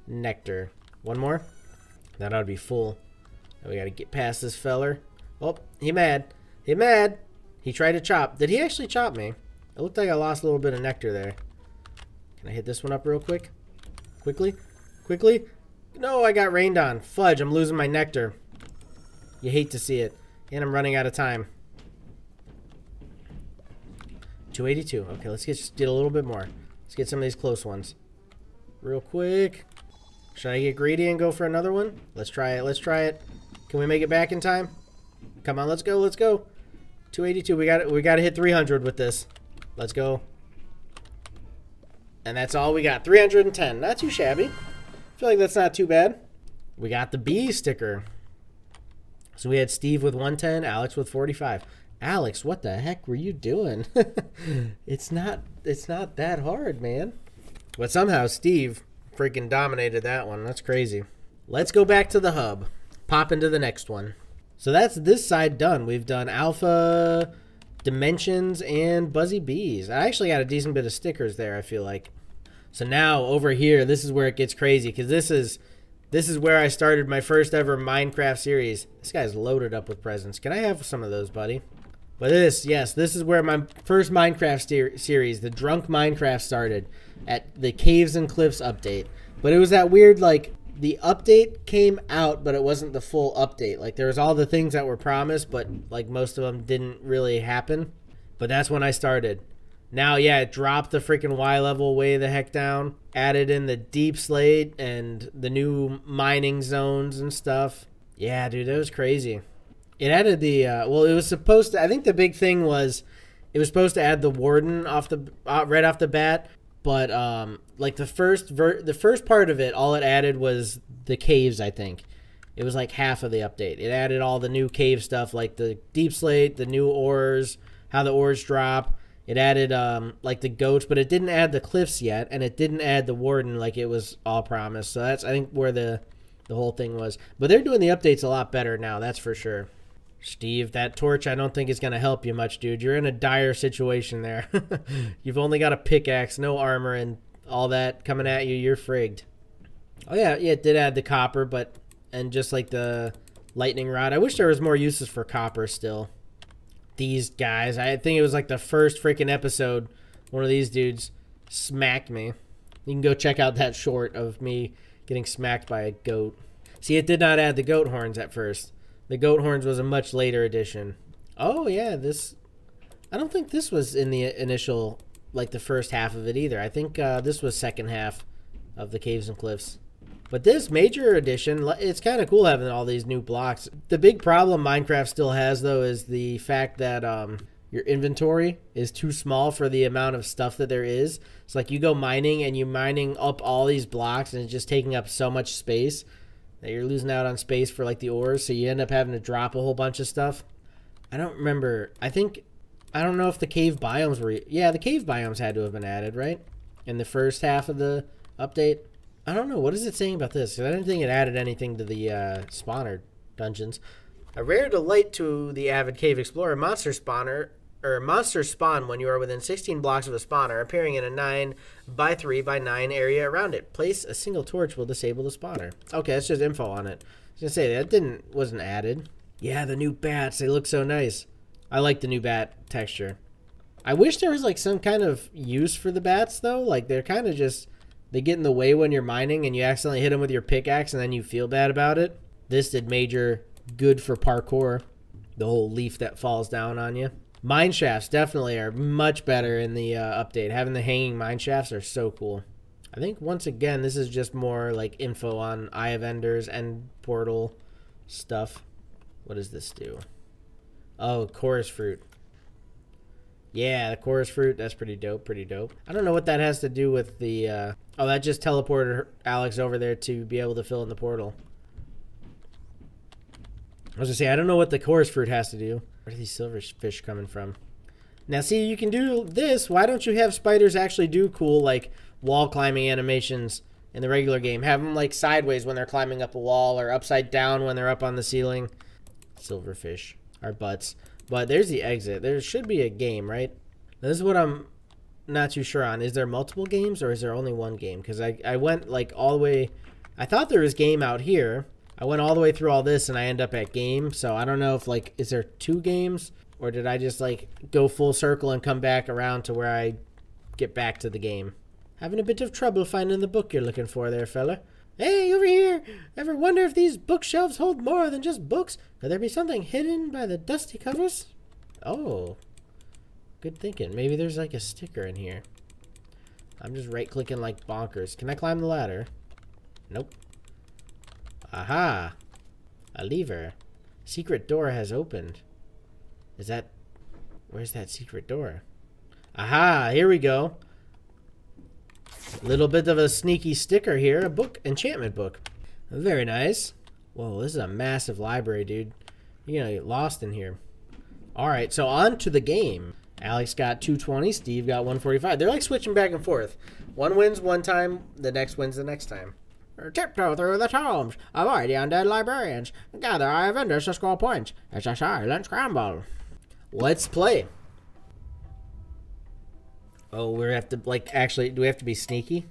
nectar. One more. That ought to be full. Now we got to get past this feller. Oh, he mad. He mad. He tried to chop. Did he actually chop me? It looked like I lost a little bit of nectar there. Can I hit this one up real quick? Quickly? Quickly? No, I got rained on. Fudge, I'm losing my nectar. You hate to see it. And I'm running out of time. 282. Okay, let's get, get a little bit more. Let's get some of these close ones. Real quick. Should I get greedy and go for another one? Let's try it. Let's try it. Can we make it back in time? Come on, let's go. Let's go. 282. We got it. We got to hit 300 with this. Let's go. And that's all we got. 310. Not too shabby I feel like that's not too bad. We got the B sticker. So we had Steve with 110, Alex with 45. Alex, what the heck were you doing? [LAUGHS] it's not it's not that hard, man. But somehow Steve freaking dominated that one. That's crazy. Let's go back to the hub. Pop into the next one. So that's this side done. We've done alpha, dimensions, and buzzy bees. I actually got a decent bit of stickers there, I feel like. So now over here, this is where it gets crazy because this is this is where I started my first ever Minecraft series. This guy's loaded up with presents. Can I have some of those, buddy? But this, yes, this is where my first Minecraft series, the Drunk Minecraft, started at the Caves and Cliffs update. But it was that weird, like, the update came out, but it wasn't the full update. Like, there was all the things that were promised, but, like, most of them didn't really happen. But that's when I started. Now, yeah, it dropped the freaking Y level way the heck down. Added in the deep slate and the new mining zones and stuff. Yeah, dude, that was crazy. It added the uh, well, it was supposed to. I think the big thing was it was supposed to add the warden off the uh, right off the bat, but um, like the first ver- the first part of it, all it added was the caves. I think it was like half of the update. It added all the new cave stuff, like the deep slate, the new ores, how the ores drop it added um, like the goats, but it didn't add the cliffs yet, and it didn't add the warden like it was all promised. So that's I think where the the whole thing was. But they're doing the updates a lot better now, that's for sure. Steve, that torch I don't think is going to help you much, dude. You're in a dire situation there. [LAUGHS] You've only got a pickaxe, no armor, and all that coming at you. You're frigged. Oh yeah, yeah, it did add the copper, but and just like the lightning rod. I wish there was more uses for copper still these guys. I think it was like the first freaking episode. One of these dudes smacked me. You can go check out that short of me getting smacked by a goat. See, it did not add the goat horns at first. The goat horns was a much later addition. Oh yeah, this. I don't think this was in the initial, like the first half of it either. I think uh, this was second half of the caves and cliffs. But this major edition, it's kind of cool having all these new blocks. The big problem Minecraft still has, though, is the fact that um, your inventory is too small for the amount of stuff that there is. It's like you go mining and you're mining up all these blocks and it's just taking up so much space that you're losing out on space for like the ores. So you end up having to drop a whole bunch of stuff. I don't remember. I think, I don't know if the cave biomes were. Yeah, the cave biomes had to have been added, right? In the first half of the update. I don't know. What is it saying about this? I didn't think it added anything to the uh, spawner dungeons. A rare delight to the avid cave explorer, monster spawner or monsters spawn when you are within 16 blocks of a spawner, appearing in a 9 by 3 by 9 area around it. Place a single torch will disable the spawner. Okay, that's just info on it. I was gonna say that didn't wasn't added. Yeah, the new bats, they look so nice. I like the new bat texture. I wish there was like some kind of use for the bats though. Like they're kind of just they get in the way when you're mining and you accidentally hit them with your pickaxe and then you feel bad about it. This did major good for parkour. The whole leaf that falls down on you. Mine shafts definitely are much better in the uh, update. Having the hanging mine shafts are so cool. I think once again this is just more like info on Eye of Enders and Portal stuff. What does this do? Oh, chorus fruit. Yeah, the chorus fruit, that's pretty dope, pretty dope. I don't know what that has to do with the, uh... Oh, that just teleported Alex over there to be able to fill in the portal. I was gonna say, I don't know what the chorus fruit has to do. Where are these silverfish coming from? Now, see, you can do this. Why don't you have spiders actually do cool, like, wall climbing animations in the regular game? Have them, like, sideways when they're climbing up a wall or upside down when they're up on the ceiling. Silverfish. Our butts. But there's the exit. There should be a game, right? This is what I'm not too sure on. Is there multiple games or is there only one game? Because I, I went like all the way. I thought there was game out here. I went all the way through all this and I end up at game. So I don't know if like, is there two games or did I just like go full circle and come back around to where I get back to the game? Having a bit of trouble finding the book you're looking for there, fella. Hey, over here! Ever wonder if these bookshelves hold more than just books? Could there be something hidden by the dusty covers? Oh. Good thinking. Maybe there's like a sticker in here. I'm just right-clicking like bonkers. Can I climb the ladder? Nope. Aha! A lever. Secret door has opened. Is that... Where's that secret door? Aha! Here we go. A Little bit of a sneaky sticker here. A book. Enchantment book. Very nice. Whoa, this is a massive library, dude. You're gonna get lost in here. Alright, so on to the game. Alex got 220, Steve got 145. They're like switching back and forth. One wins one time, the next wins the next time. Tiptoe through the tomes, avoid the undead librarians, gather Eye of Enders to score points. It's a silent scramble. Let's play. Oh, we have to, like, actually, do we have to be sneaky?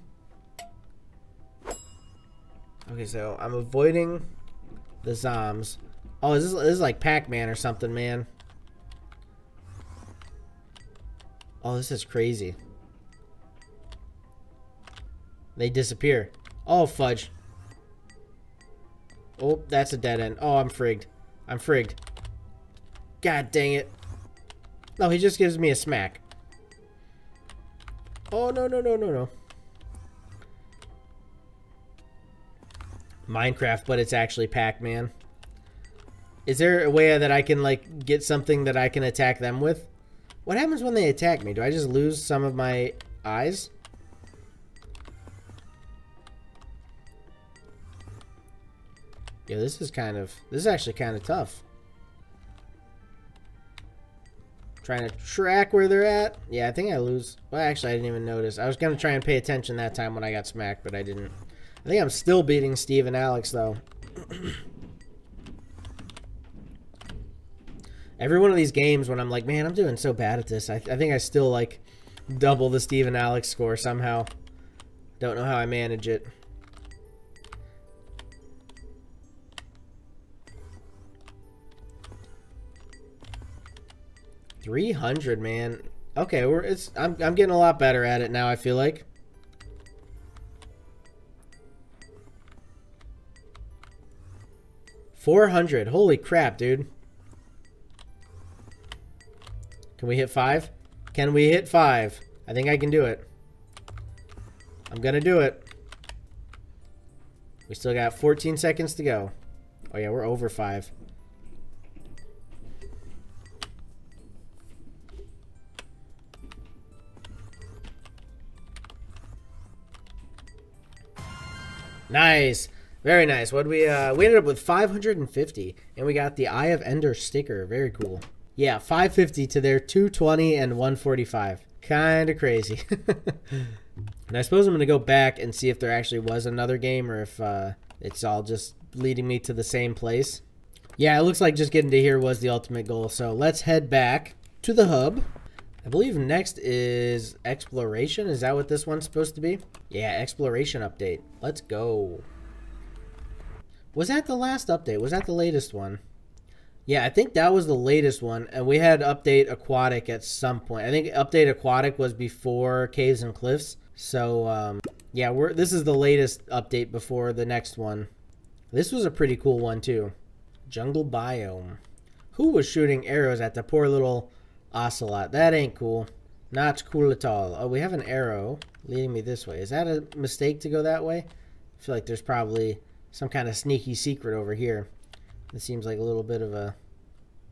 Okay, so I'm avoiding the zoms. Oh, is this, this is like Pac-Man or something, man. Oh, this is crazy. They disappear. Oh, fudge. Oh, that's a dead end. Oh, I'm frigged. I'm frigged. God dang it. No, he just gives me a smack. Oh, no, no, no, no, no. Minecraft, but it's actually Pac-Man. Is there a way that I can, like, get something that I can attack them with? What happens when they attack me? Do I just lose some of my eyes? Yeah, this is kind of... This is actually kind of tough. Trying to track where they're at. Yeah, I think I lose. Well, actually, I didn't even notice. I was going to try and pay attention that time when I got smacked, but I didn't. I think I'm still beating Steve and Alex, though. [CLEARS THROAT] Every one of these games when I'm like, man, I'm doing so bad at this, I, I think I still, like, double the Steve and Alex score somehow. Don't know how I manage it. 300, man. Okay, we're it's I'm I'm getting a lot better at it now, I feel like. Four hundred. Holy crap, dude. Can we hit five? Can we hit five? I think I can do it. I'm gonna do it. We still got 14 seconds to go. Oh yeah, we're over five. Nice. Very nice. What we uh we ended up with 550 and we got the Eye of Ender sticker. Very cool. Yeah, 550 to their 220 and 145. Kind of crazy. [LAUGHS] and I suppose I'm to go back and see if there actually was another game or if uh, it's all just leading me to the same place. Yeah, it looks like just getting to here was the ultimate goal. So let's head back to the hub. I believe next is exploration. Is that what this one's supposed to be? Yeah, exploration update. Let's go. Was that the last update? Was that the latest one? Yeah, I think that was the latest one, and we had update aquatic at some point. I think update aquatic was before caves and cliffs. So um, yeah, we're this is the latest update before the next one. This was a pretty cool one too. Jungle biome. Who was shooting arrows at the poor little ocelot? That ain't cool. Not cool at all. Oh, we have an arrow leading me this way. Is that a mistake to go that way? I feel like there's probably some kind of sneaky secret over here. This seems like a little bit of a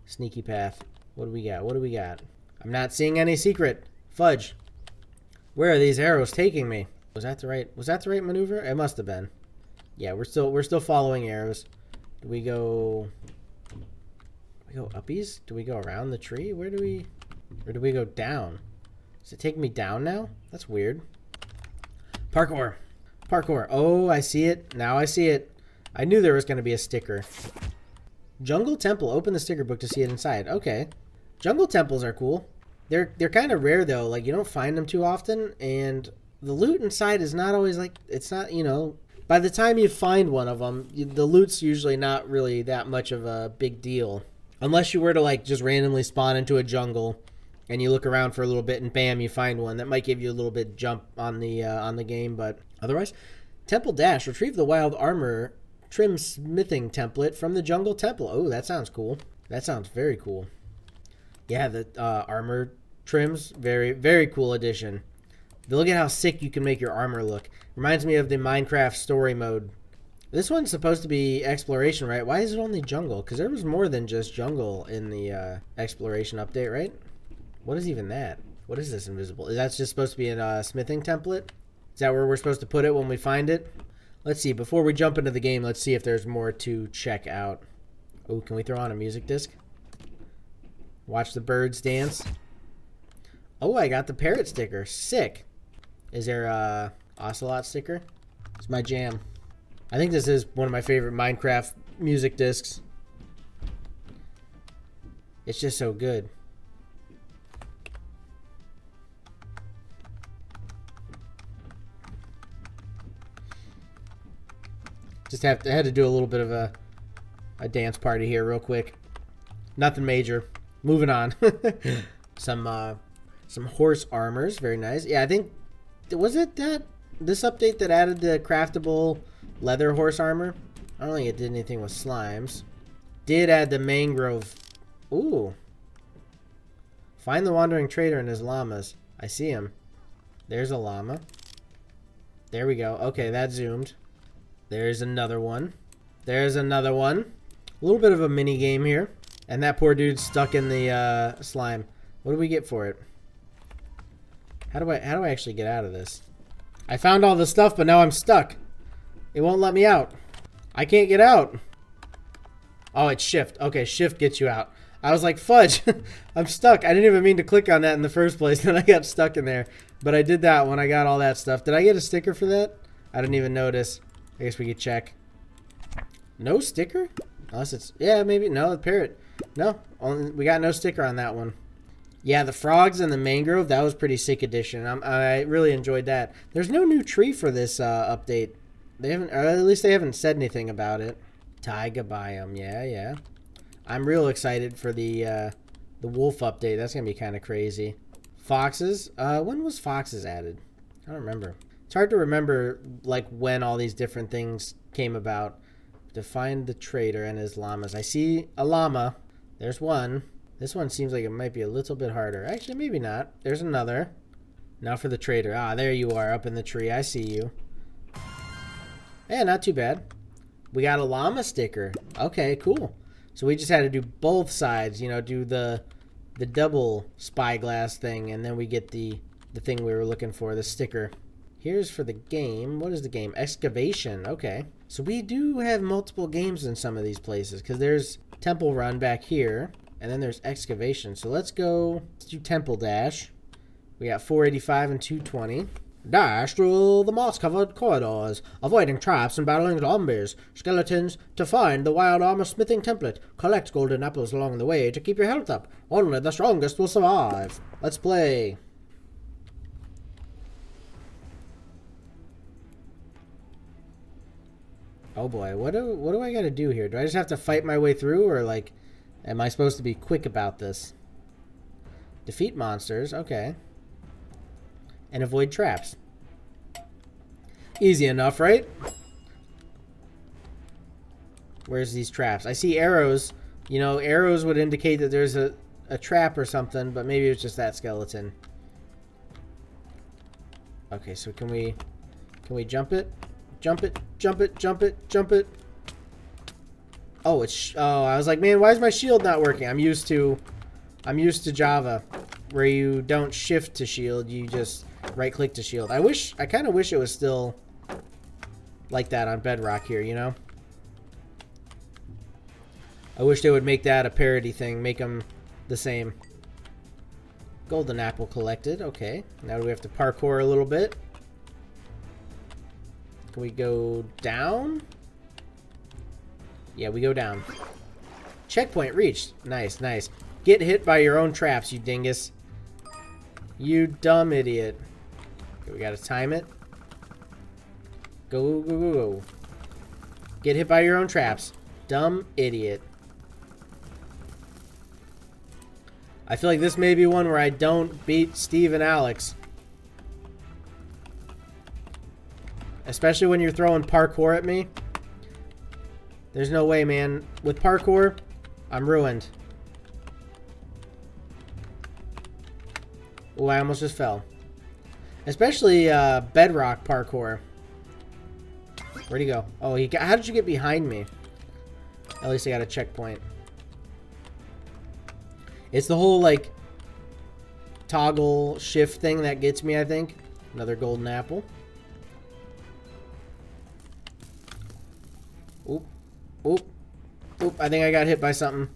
sneaky path. What do we got? What do we got? I'm not seeing any secret. Fudge. Where are these arrows taking me? Was that the right was that the right maneuver? It must have been. Yeah, we're still we're still following arrows. Do we go we go uppies? Do we go around the tree? Where do we or do we go down? Does it take me down now? That's weird. Parkour. Parkour. Oh, I see it. Now I see it. I knew there was going to be a sticker. Jungle Temple. Open the sticker book to see it inside. Okay. Jungle temples are cool. They're they're kind of rare though. Like you don't find them too often, and the loot inside is not always like it's not you know. By the time you find one of them, the loot's usually not really that much of a big deal, unless you were to like just randomly spawn into a jungle, and you look around for a little bit and bam, you find one. That might give you a little bit jump on the uh, on the game, but otherwise, Temple Dash retrieve the wild armor trim smithing template from the Jungle Temple. Oh, that sounds cool. That sounds very cool. Yeah, the uh, armor trims, very, very cool addition. Look at how sick you can make your armor look. Reminds me of the Minecraft story mode. This one's supposed to be exploration, right? Why is it only jungle? Because there was more than just jungle in the uh, exploration update, right? What is even that? What is this invisible? Is that just supposed to be a uh, smithing template? Is that where we're supposed to put it when we find it? Let's see. Before we jump into the game, let's see if there's more to check out. Oh, can we throw on a music disc? Watch the birds dance. Oh, I got the parrot sticker. Sick. Is there a ocelot sticker? It's my jam. I think this is one of my favorite Minecraft music discs. It's just so good. Just have to, had to do a little bit of a a dance party here real quick. Nothing major. Moving on. [LAUGHS] some uh, some horse armors, very nice. Yeah, I think was it that this update that added the craftable leather horse armor. I don't think it did anything with slimes. Did add the mangrove. Ooh. Find the wandering trader and his llamas. I see him. There's a llama. There we go. Okay, that zoomed. There's another one. There's another one. A little bit of a mini game here. And that poor dude's stuck in the uh, slime. What do we get for it? How do I how do I actually get out of this? I found all the stuff, but now I'm stuck. It won't let me out. I can't get out. Oh, it's shift. Okay, shift gets you out. I was like, fudge, [LAUGHS] I'm stuck. I didn't even mean to click on that in the first place, [LAUGHS] and I got stuck in there. But I did that when I got all that stuff. Did I get a sticker for that? I didn't even notice. I guess we could check. No sticker? Unless it's... Yeah, maybe. No, the parrot. No. Only, we got no sticker on that one. Yeah, the frogs and the mangrove, that was pretty sick addition. I'm, i really enjoyed that. There's no new tree for this uh, update. They haven't, or at least they haven't said anything about it. Taiga biome, yeah, yeah. I'm real excited for the uh, the wolf update. That's gonna be kind of crazy. Foxes. Uh, when was foxes added? I don't remember. It's hard to remember like when all these different things came about. To find the trader and his llamas. I see a llama. There's one. This one seems like it might be a little bit harder. Actually, maybe not. There's another. Now for the trader. Ah, there you are up in the tree. I see you. Yeah, not too bad. We got a llama sticker. Okay, cool. So we just had to do both sides, you know, do the the double spyglass thing, and then we get the the thing we were looking for, the sticker. Here's for the game. What is the game? Excavation. Okay. So we do have multiple games in some of these places because there's Temple Run back here and then there's Excavation. So let's go let's do Temple Dash. We got 485 and 220. Dash through the moss-covered corridors, avoiding traps and battling zombies, skeletons, to find the wild armor smithing template. Collect golden apples along the way to keep your health up. Only the strongest will survive. Let's play. Oh boy, what do what do I gotta do here? Do I just have to fight my way through, or like, Am I supposed to be quick about this? Defeat monsters, okay. And avoid traps. Easy enough, right? Where's these traps? I see arrows. You know, arrows would indicate that there's a, a trap or something, but maybe it's just that skeleton. Okay, so can we can we jump it? Jump it, jump it, jump it, jump it. Oh, it's oh, I was like, man, why is my shield not working? I'm used to I'm used to Java where you don't shift to shield, you just right click to shield. I wish I kind of wish it was still like that on Bedrock here, you know? I wish they would make that a parody thing, make them the same. Golden apple collected, okay. Now we have to parkour a little bit? Can we go down? Yeah, we go down. Checkpoint reached. Nice, nice. Get hit by your own traps, you dingus. You dumb idiot. We gotta time it. Go, go, go, go. Get hit by your own traps. Dumb idiot. I feel like this may be one where I don't beat Steve and Alex. Especially when you're throwing parkour at me. There's no way, man. With parkour, I'm ruined. Oh, I almost just fell. Especially uh, bedrock parkour. Where'd he go? Oh, he got, how did you get behind me? At least I got a checkpoint. It's the whole, like, toggle shift thing that gets me, I think. Another golden apple. Oop. Oop. Oop, I think I got hit by something.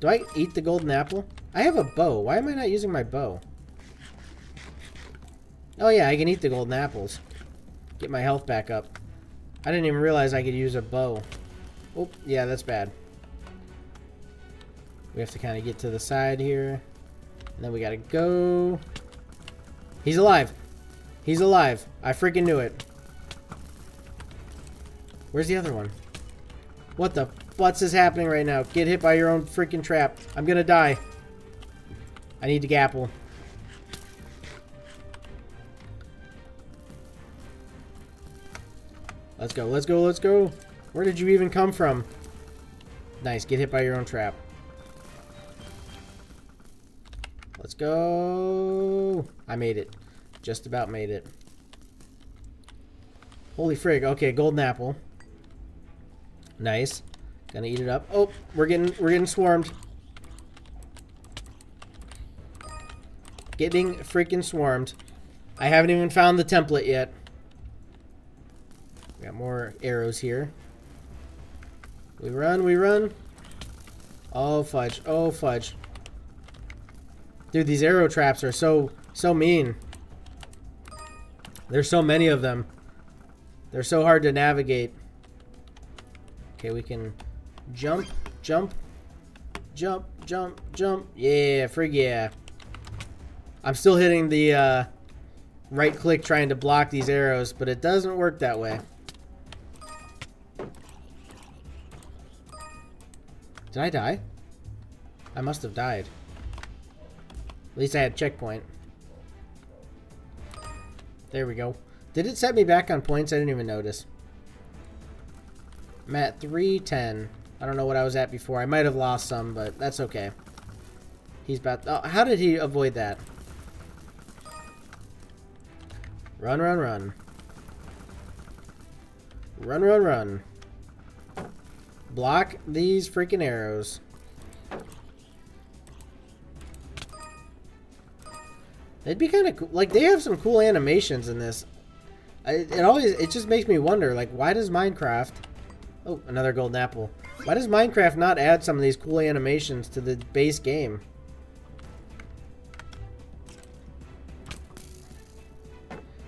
Do I eat the golden apple? I have a bow. Why am I not using my bow? Oh yeah, I can eat the golden apples. Get my health back up. I didn't even realize I could use a bow. Oh, yeah, that's bad. We have to kind of get to the side here. And then we gotta go. He's alive. He's alive. I freaking knew it. Where's the other one? What the butts is happening right now? Get hit by your own freaking trap. I'm gonna die. I need to gapple. Let's go, let's go, let's go. Where did you even come from? Nice, get hit by your own trap. Let's go. I made it. Just about made it. Holy frig. Okay, golden apple. Nice. Gonna eat it up. Oh, we're getting we're getting swarmed. Getting freaking swarmed. I haven't even found the template yet. More arrows here. We run, we run. Oh, fudge. Oh, fudge. Dude, these arrow traps are so, so mean. There's so many of them. They're so hard to navigate. Okay, we can jump, jump, jump, jump, jump. Yeah, frig yeah. I'm still hitting the uh, right click trying to block these arrows, but it doesn't work that way. Did I die? I must have died. At least I had checkpoint. There we go. Did it set me back on points? I didn't even notice. I'm at 310. I don't know what I was at before. I might have lost some, but that's okay. He's about... Oh, how did he avoid that? Run, run, run. Run, run, run. Block these freaking arrows. It'd be kind of cool. Like, they have some cool animations in this. I, it always, it just makes me wonder, like, why does Minecraft... Oh, another golden apple. Why does Minecraft not add some of these cool animations to the base game?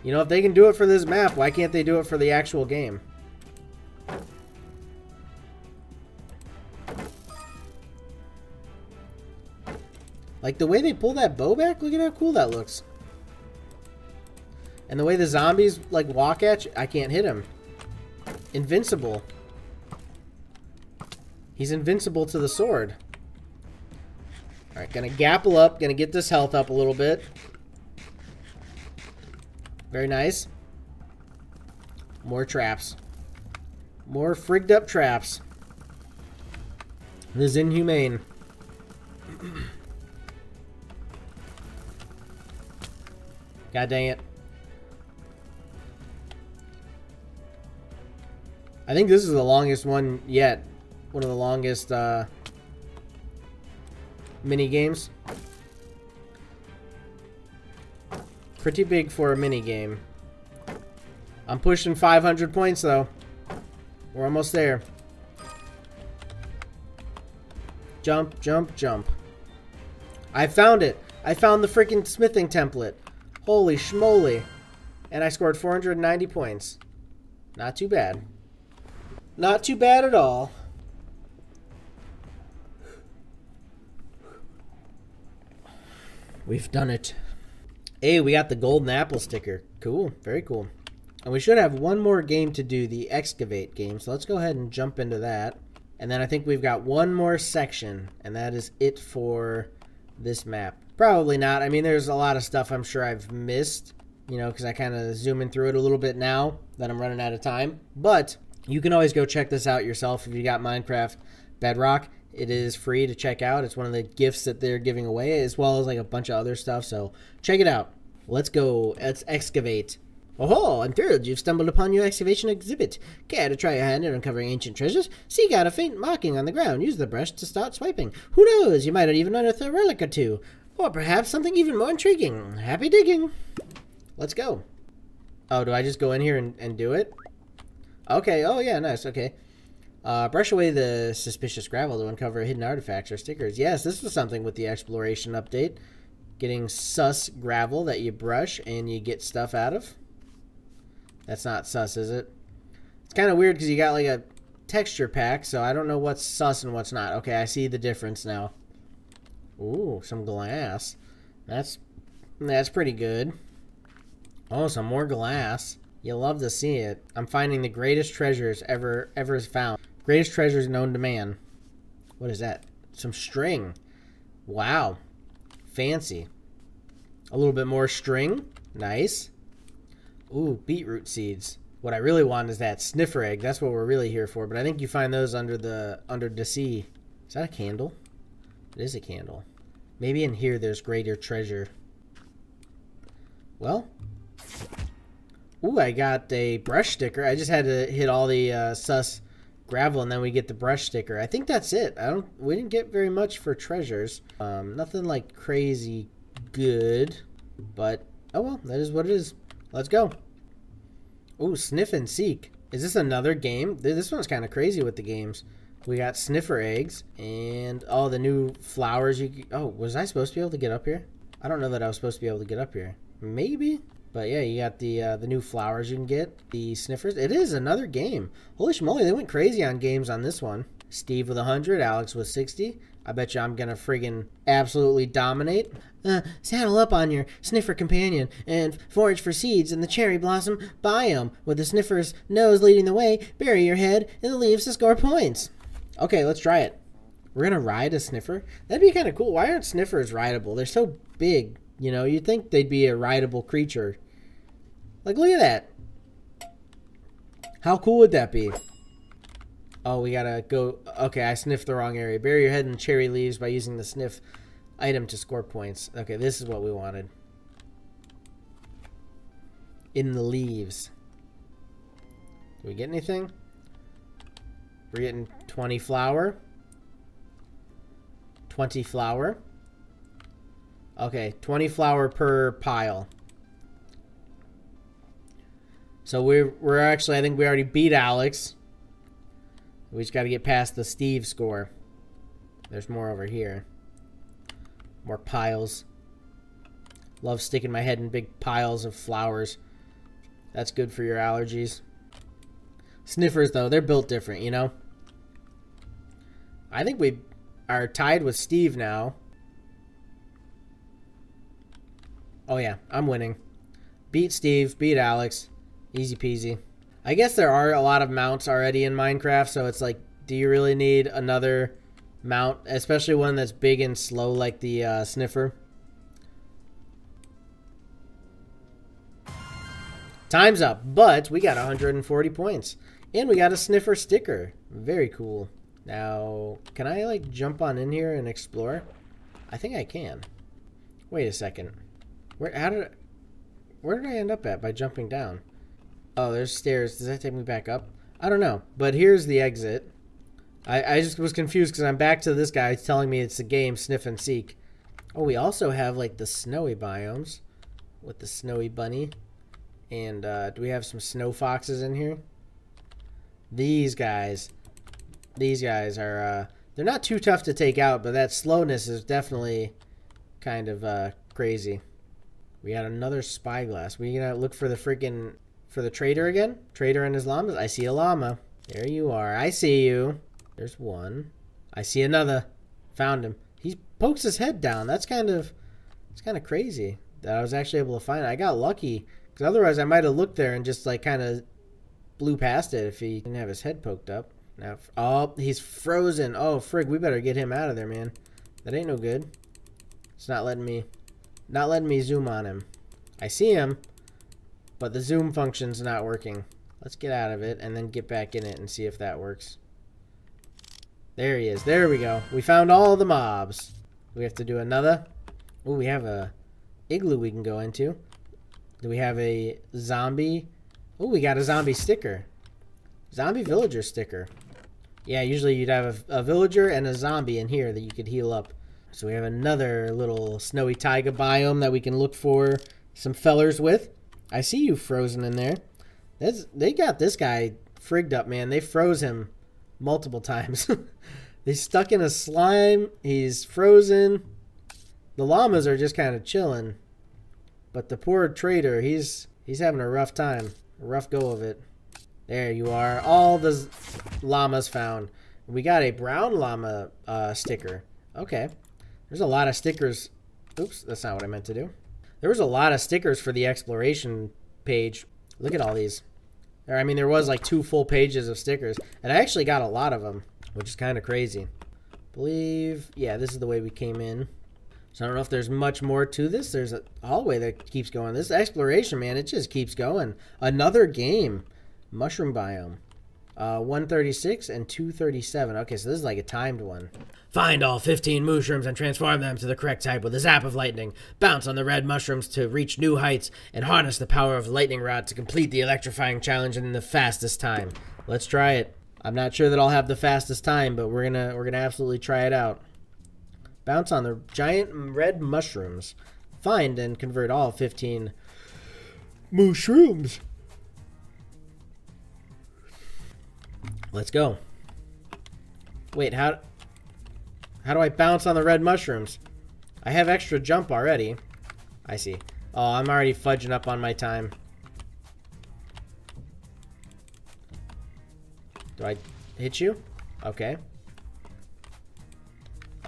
You know, if they can do it for this map, why can't they do it for the actual game? Like, the way they pull that bow back, look at how cool that looks. And the way the zombies, like, walk at you, I can't hit him. Invincible. He's invincible to the sword. Alright, gonna gapple up. Gonna get this health up a little bit. Very nice. More traps. More frigged up traps. This is inhumane. [CLEARS THROAT] God dang it. I think this is the longest one yet. One of the longest uh, mini games. Pretty big for a mini game. I'm pushing 500 points though. We're almost there. Jump, jump, jump. I found it. I found the freaking smithing template. Holy schmoly. And I scored 490 points. Not too bad. Not too bad at all. We've done it. Hey, we got the golden apple sticker. Cool. Very cool. And we should have one more game to do, the excavate game. So let's go ahead and jump into that. And then I think we've got one more section, and that is it for this map. Probably not. I mean, there's a lot of stuff I'm sure I've missed, you know, because I kind of zooming through it a little bit now that I'm running out of time. But you can always go check this out yourself if you got Minecraft Bedrock. It is free to check out. It's one of the gifts that they're giving away, as well as like a bunch of other stuff. So check it out. Let's go. Let's excavate. Oh, I'm thrilled you've stumbled upon your excavation exhibit. Care to try your hand at uncovering ancient treasures? Seek out a faint marking on the ground. Use the brush to start swiping. Who knows, you might even unearth a relic or two. Or perhaps something even more intriguing. Happy digging. Let's go. Oh, do I just go in here and, and do it? Okay, oh yeah, nice, okay. Uh, brush away the suspicious gravel to uncover hidden artifacts or stickers. Yes, this was something with the exploration update. Getting sus gravel that you brush and you get stuff out of. That's not sus, is it? It's kind of weird because you got like a texture pack, so I don't know what's sus and what's not. Okay, I see the difference now. Ooh, some glass. That's that's pretty good. Oh, some more glass. You love to see it. I'm finding the greatest treasures ever ever found. Greatest treasures known to man. What is that? Some string. Wow. Fancy. A little bit more string. Nice. Ooh, beetroot seeds. What I really want is that sniffer egg. That's what we're really here for. But I think you find those under the under the sea. Is that a candle? It is a candle. Maybe in here there's greater treasure. Well. Ooh, I got a brush sticker. I just had to hit all the uh, sus gravel and then we get the brush sticker. I think that's it. I don't we didn't get very much for treasures. Um, nothing like crazy good. But oh well, that is what it is. Let's go. Oh, Sniff and Seek. Is this another game? This one's kind of crazy with the games. We got sniffer eggs and all the new flowers. You oh, was I supposed to be able to get up here? I don't know that I was supposed to be able to get up here. Maybe. But yeah, you got the uh, the new flowers you can get, the sniffers. It is another game. Holy schmoly, they went crazy on games on this one. Steve with 100, Alex with 60. I bet you I'm going to friggin' absolutely dominate. Uh, saddle up on your sniffer companion and forage for seeds in the cherry blossom biome with the sniffer's nose leading the way. Bury your head in the leaves to score points. Okay, let's try it. We're to ride a sniffer? That'd be kind of cool. Why aren't sniffers rideable? They're so big. You know, you'd think they'd be a rideable creature. Like, look at that. How cool would that be? Oh, we gotta go. Okay, I sniffed the wrong area. Bury your head in cherry leaves by using the sniff item to score points. Okay, this is what we wanted. In the leaves. Do we get anything? We're getting 20 flour. 20 flour. Okay, 20 flour per pile. So we're, we're actually, I think we already beat Alex. We just got to get past the Steve score. There's more over here. More piles. Love sticking my head in big piles of flowers. That's good for your allergies. Sniffers, though, they're built different, you know? I think we are tied with Steve now. Oh, yeah. I'm winning. Beat Steve. Beat Alex. Easy peasy. I guess there are a lot of mounts already in Minecraft, so it's like, do you really need another mount, especially one that's big and slow like the uh, sniffer. Time's up, but we got 140 points. And we got a sniffer sticker. Very cool. Now, can I like jump on in here and explore? I think I can. Wait a second. Where how did where did I end up at by jumping down? Oh, there's stairs. Does that take me back up? I don't know. But here's the exit. I, I just was confused because I'm back to this guy telling me it's a game, Sniff and Seek. Oh, we also have like the snowy biomes with the snowy bunny. And uh, do we have some snow foxes in here? These guys. These guys are, uh, they're not too tough to take out, but that slowness is definitely kind of uh, crazy. We got another spyglass. We gonna look for the freaking, for the trader again? Trader and his llamas? I see a llama. There you are. I see you. There's one. I see another. Found him. He pokes his head down. That's kind of, it's kind of crazy that I was actually able to find it. I got lucky because otherwise I might have looked there and just like kind of blew past it if he didn't have his head poked up. Now, oh, he's frozen. Oh, frig, we better get him out of there, man. That ain't no good. It's not letting me, not letting me zoom on him. I see him, but the zoom function's not working. Let's get out of it and then get back in it and see if that works. There he is. There we go. We found all the mobs. We have to do another. Oh, we have a igloo we can go into. Do we have a zombie? Oh, we got a zombie sticker. Zombie villager sticker. Yeah, usually you'd have a, a, villager and a zombie in here that you could heal up. So we have another little snowy taiga biome that we can look for some fellers with. I see you frozen in there. That's, they got this guy frigged up, man. They froze him multiple [LAUGHS] times. [LAUGHS] He's stuck in a slime. He's frozen. The llamas are just kind of chilling. But the poor trader, he's he's having a rough time. Rough go of it. There you are. All the llamas found. We got a brown llama uh, sticker. Okay. There's a lot of stickers. Oops, that's not what I meant to do. There was a lot of stickers for the exploration page. Look at all these. I mean, there was like two full pages of stickers. And I actually got a lot of them, which is kind of crazy. believe, yeah, this is the way we came in. So I don't know if there's much more to this. There's a hallway that keeps going. This exploration, man, it just keeps going. Another game. Mushroom biome. Uh, 136 and 237. Okay, so this is like a timed one. Find all 15 mushrooms and transform them to the correct type with a zap of lightning. Bounce on the red mushrooms to reach new heights and harness the power of lightning rod to complete the electrifying challenge in the fastest time. Let's try it. I'm not sure that I'll have the fastest time, but we're gonna we're gonna absolutely try it out. Bounce on the giant red mushrooms. Find and convert all 15 mushrooms Let's go. Wait, how... How do I bounce on the red mushrooms? I have extra jump already. I see. Oh, I'm already fudging up on my time. Do I hit you? Okay.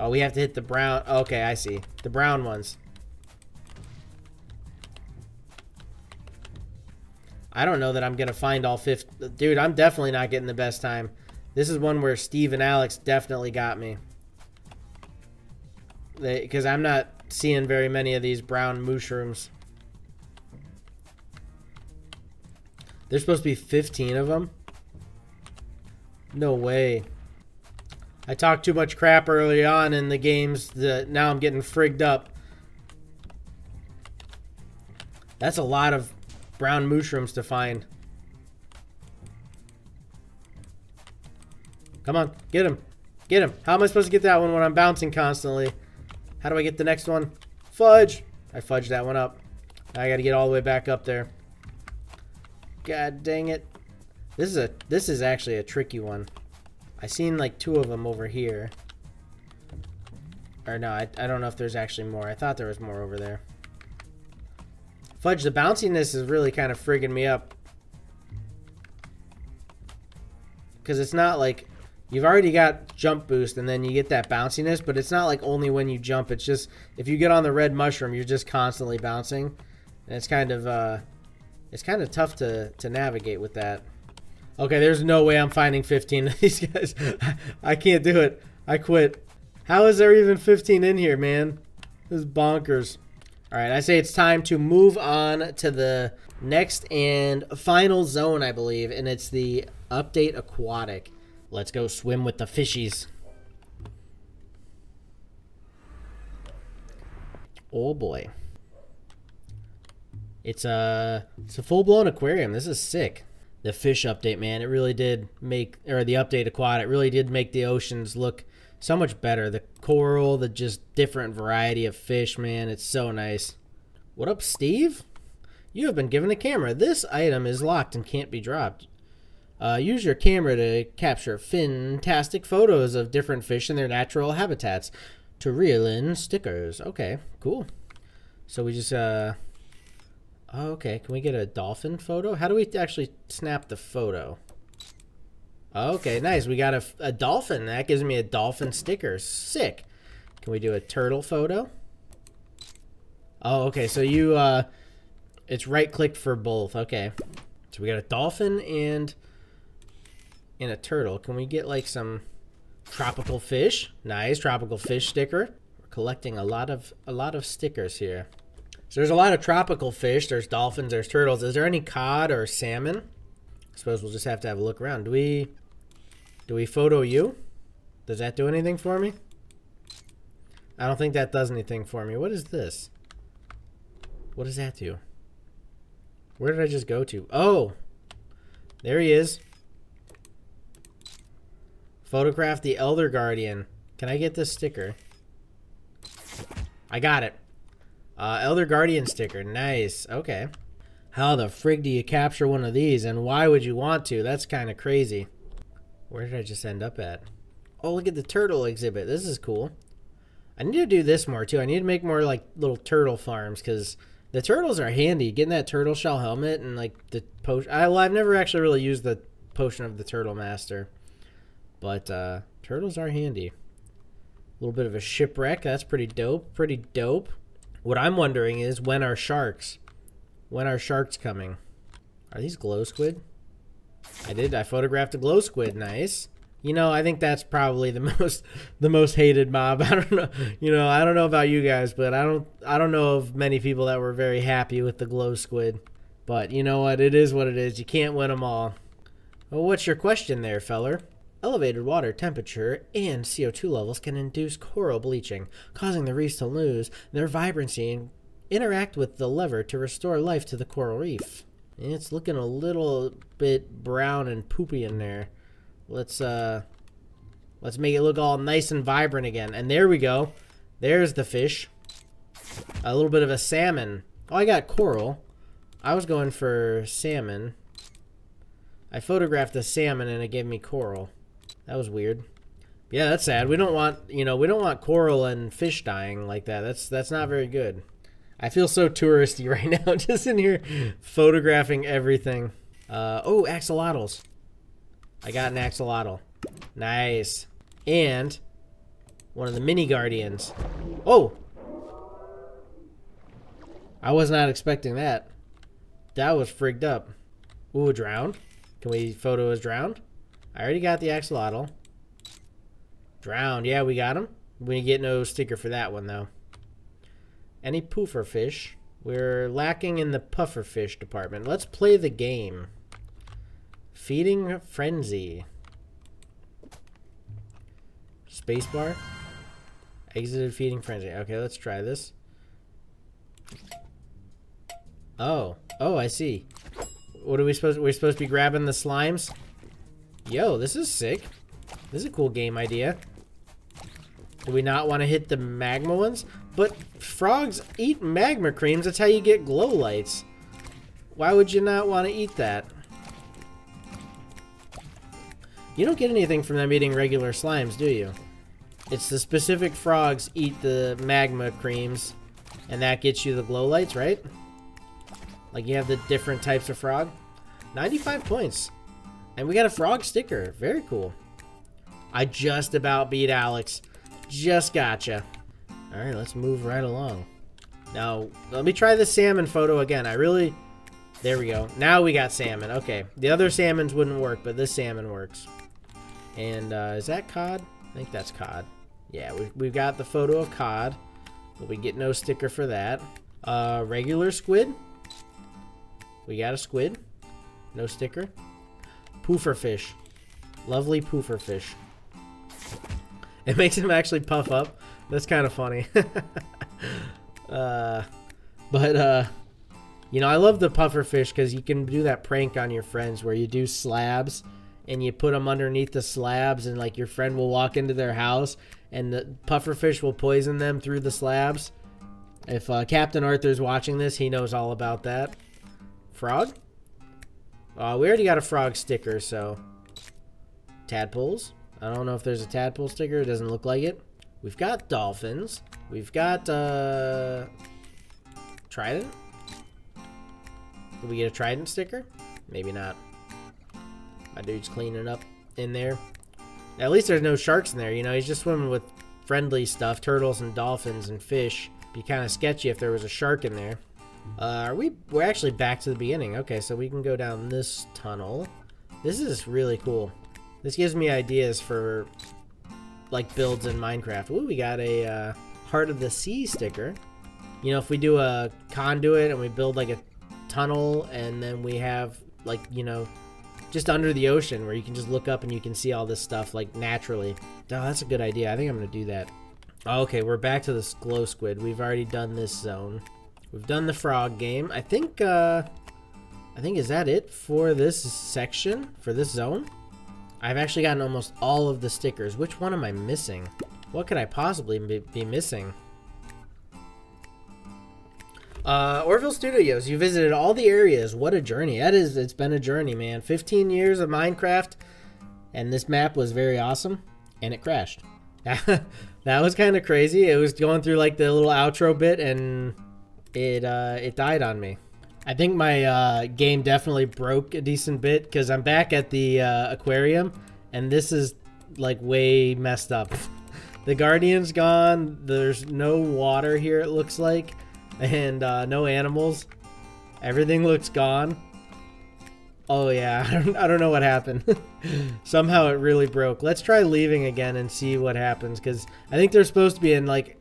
Oh, we have to hit the brown... Okay, I see. The brown ones. I don't know that I'm going to find all 50. Dude, I'm definitely not getting the best time. This is one where Steve and Alex definitely got me. Because I'm not seeing very many of these brown mushrooms. There's supposed to be 15 of them? No way. I talked too much crap early on in the games that now I'm getting frigged up. That's a lot of brown mushrooms to find. Come on, get him. Get him. How am I supposed to get that one when I'm bouncing constantly? How do I get the next one? Fudge! I fudged that one up. I gotta get all the way back up there. God dang it. This is a this is actually a tricky one. I seen like two of them over here. Or no, I, I don't know if there's actually more. I thought there was more over there. Fudge, the bounciness is really kind of frigging me up. Because it's not like... You've already got jump boost and then you get that bounciness, but it's not like only when you jump. It's just, if you get on the red mushroom, you're just constantly bouncing. And it's kind of, uh, it's kind of tough to, to navigate with that. Okay, there's no way I'm finding 15 of these [LAUGHS] guys. I can't do it. I quit. How is there even 15 in here, man? This is bonkers. All right, I say it's time to move on to the next and final zone, I believe, and it's the update aquatic. Let's go swim with the fishies. Oh boy. It's a it's a full blown aquarium. This is sick. The fish update, man, it really did make or the update aquatic It really did make the oceans look so much better. The coral, the just different variety of fish, man, it's so nice. What up, Steve? You have been given a camera. This item is locked and can't be dropped. Uh, use your camera to capture fantastic photos of different fish in their natural habitats to reel in stickers. Okay, cool. So we just, uh, okay, can we get a dolphin photo? How do we actually snap the photo? Okay, nice. We got a, a dolphin. That gives me a dolphin sticker. Sick. Can we do a turtle photo? Oh, okay. So you, uh, it's right clicked for both. Okay. So we got a dolphin and, and a turtle. Can we get like some tropical fish? Nice. Tropical fish sticker. We're collecting a lot of, a lot of stickers here. So there's a lot of tropical fish. There's dolphins. There's turtles. Is there any cod or salmon? I suppose we'll just have to have a look around. Do we, do we photo you? Does that do anything for me? I don't think that does anything for me. What is this? What does that do? Where did I just go to? Oh! There he is. Photograph the Elder Guardian. Can I get this sticker? I got it. Uh, Elder Guardian sticker. Nice. Okay. How the frig do you capture one of these, and why would you want to? That's kind of crazy. Where did I just end up at? Oh, look at the turtle exhibit. This is cool. I need to do this more, too. I need to make more, like, little turtle farms, because the turtles are handy. Getting that turtle shell helmet and, like, the potion... I, well, I've never actually really used the potion of the turtle master. But, uh, turtles are handy. A little bit of a shipwreck. That's pretty dope. Pretty dope. What I'm wondering is, when are sharks? When are sharks coming? Are these glow squid? I did. I photographed a glow squid. Nice. You know, I think that's probably the [LAUGHS] most the most hated mob. [LAUGHS] I don't know. You know, I don't know about you guys, but I don't I don't know of many people that were very happy with the glow squid. But you know what? It is what it is. You can't win them all. Well, what's your question there, feller? Elevated water temperature and CO2 levels can induce coral bleaching, causing the reefs to lose their vibrancy and interact with the lever to restore life to the coral reef. It's looking a little bit brown and poopy in there. Let's uh let's make it look all nice and vibrant again. And there we go. There's the fish. A little bit of a salmon. Oh, I got coral. I was going for salmon. I photographed the salmon and it gave me coral. That was weird. Yeah, that's sad. We don't want, you know, we don't want coral and fish dying like that. That's that's not very good. I feel so touristy [LAUGHS] right now, just in here photographing everything. Uh, oh, axolotls. I got an axolotl. Nice. And one of the mini guardians. Oh! I was not expecting that. That was frigged up. Ooh, drowned. Can we photo as drowned? I already got the axolotl. Drowned. Yeah, we got him. We get no sticker for that one, though. Any poofer fish? We're lacking in the puffer fish department. Let's play the game. Feeding Frenzy. Spacebar. Exited Feeding Frenzy. Okay, let's try this. Oh. Oh, I see. What are we supposed we're supposed to be grabbing the slimes? Yo, this is sick. This is a cool game idea. Do we not want to hit the magma ones? But frogs eat magma creams. That's how you get glow lights. Why would you not want to eat that? You don't get anything from them eating regular slimes, do you? It's the specific frogs eat the magma creams, and that gets you the glow lights, right? Like you have the different types of frog. 95 points. And we got a frog sticker. Very cool. I just about beat Alex. Just gotcha. Alright, let's move right along. Now, let me try the salmon photo again. I really... There we go. Now we got salmon. Okay. The other salmons wouldn't work, but this salmon works. And, uh, is that cod? I think that's cod. Yeah, we've, we've got the photo of cod, but we get no sticker for that. Uh, regular squid. We got a squid. No sticker. Poofer fish. Lovely poofer fish. It makes him actually puff up. That's kind of funny. [LAUGHS] uh, but, uh, you know, I love the puffer fish because you can do that prank on your friends where you do slabs and you put them underneath the slabs and like your friend will walk into their house and the puffer fish will poison them through the slabs. If uh, Captain Arthur's watching this, he knows all about that. Frog? Uh, we already got a frog sticker, so... Tadpoles. I don't know if there's a tadpole sticker. It doesn't look like it. We've got dolphins. We've got, uh... Trident? Did we get a trident sticker? Maybe not. My dude's cleaning up in there. At least there's no sharks in there, you know? He's just swimming with friendly stuff. Turtles and dolphins and fish. Be kind of sketchy if there was a shark in there. Uh, are we? We're actually back to the beginning. Okay, so we can go down this tunnel. This is really cool. This gives me ideas for like builds in Minecraft. Ooh, we got a uh, Heart of the Sea sticker. You know, if we do a conduit and we build like a tunnel and then we have like, you know, just under the ocean where you can just look up and you can see all this stuff like naturally. Oh, that's a good idea. I think I'm going to do that. Okay, we're back to this glow squid. We've already done this zone. We've done the frog game. I think, uh, I think, is that it for this section, for this zone? I've actually gotten almost all of the stickers. Which one am I missing? What could I possibly be missing? Uh, Oreville Studios, you visited all the areas. What a journey. That is, it's been a journey, man. 15 years of Minecraft, and this map was very awesome, and it crashed. [LAUGHS] that was kind of crazy. It was going through like the little outro bit and it uh, it died on me. I think my uh, game definitely broke a decent bit because I'm back at the uh, aquarium and this is like way messed up. [LAUGHS] the Guardian's gone. There's no water here it looks like and uh, no animals. Everything looks gone. Oh yeah, [LAUGHS] I don't, I don't know what happened. [LAUGHS] Somehow it really broke. Let's try leaving again and see what happens because I think they're supposed to be in like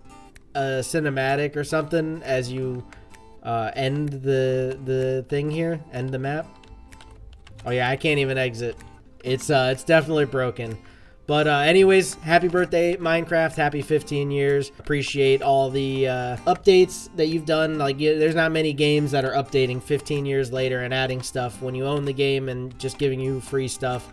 a cinematic or something as you uh, end the the thing here, end the map. Oh yeah, I can't even exit. It's uh, it's definitely broken. But uh, anyways, happy birthday, Minecraft. Happy 15 years. Appreciate all the uh, updates that you've done. Like, there's not many games that are updating 15 years later and adding stuff when you own the game and just giving you free stuff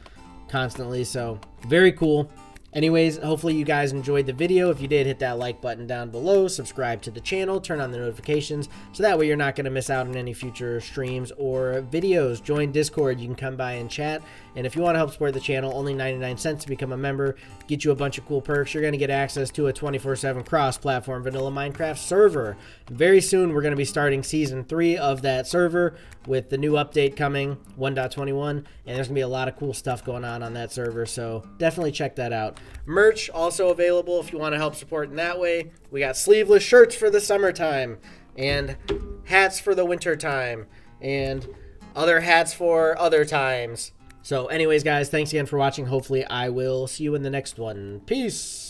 constantly. So, very cool. Anyways, hopefully you guys enjoyed the video. If you did, hit that like button down below, subscribe to the channel, turn on the notifications, so that way you're not going to miss out on any future streams or videos. Join Discord, you can come by and chat, and if you want to help support the channel, only 99 cents to become a member, get you a bunch of cool perks. You're going to get access to a 24-7 cross-platform vanilla Minecraft server. Very soon, we're going to be starting Season 3 of that server with the new update coming, 1.21, and there's going to be a lot of cool stuff going on on that server, so definitely check that out. Merch also available if you want to help support in that way. We got sleeveless shirts for the summertime and hats for the wintertime and other hats for other times. So anyways, guys, thanks again for watching. Hopefully I will see you in the next one. Peace!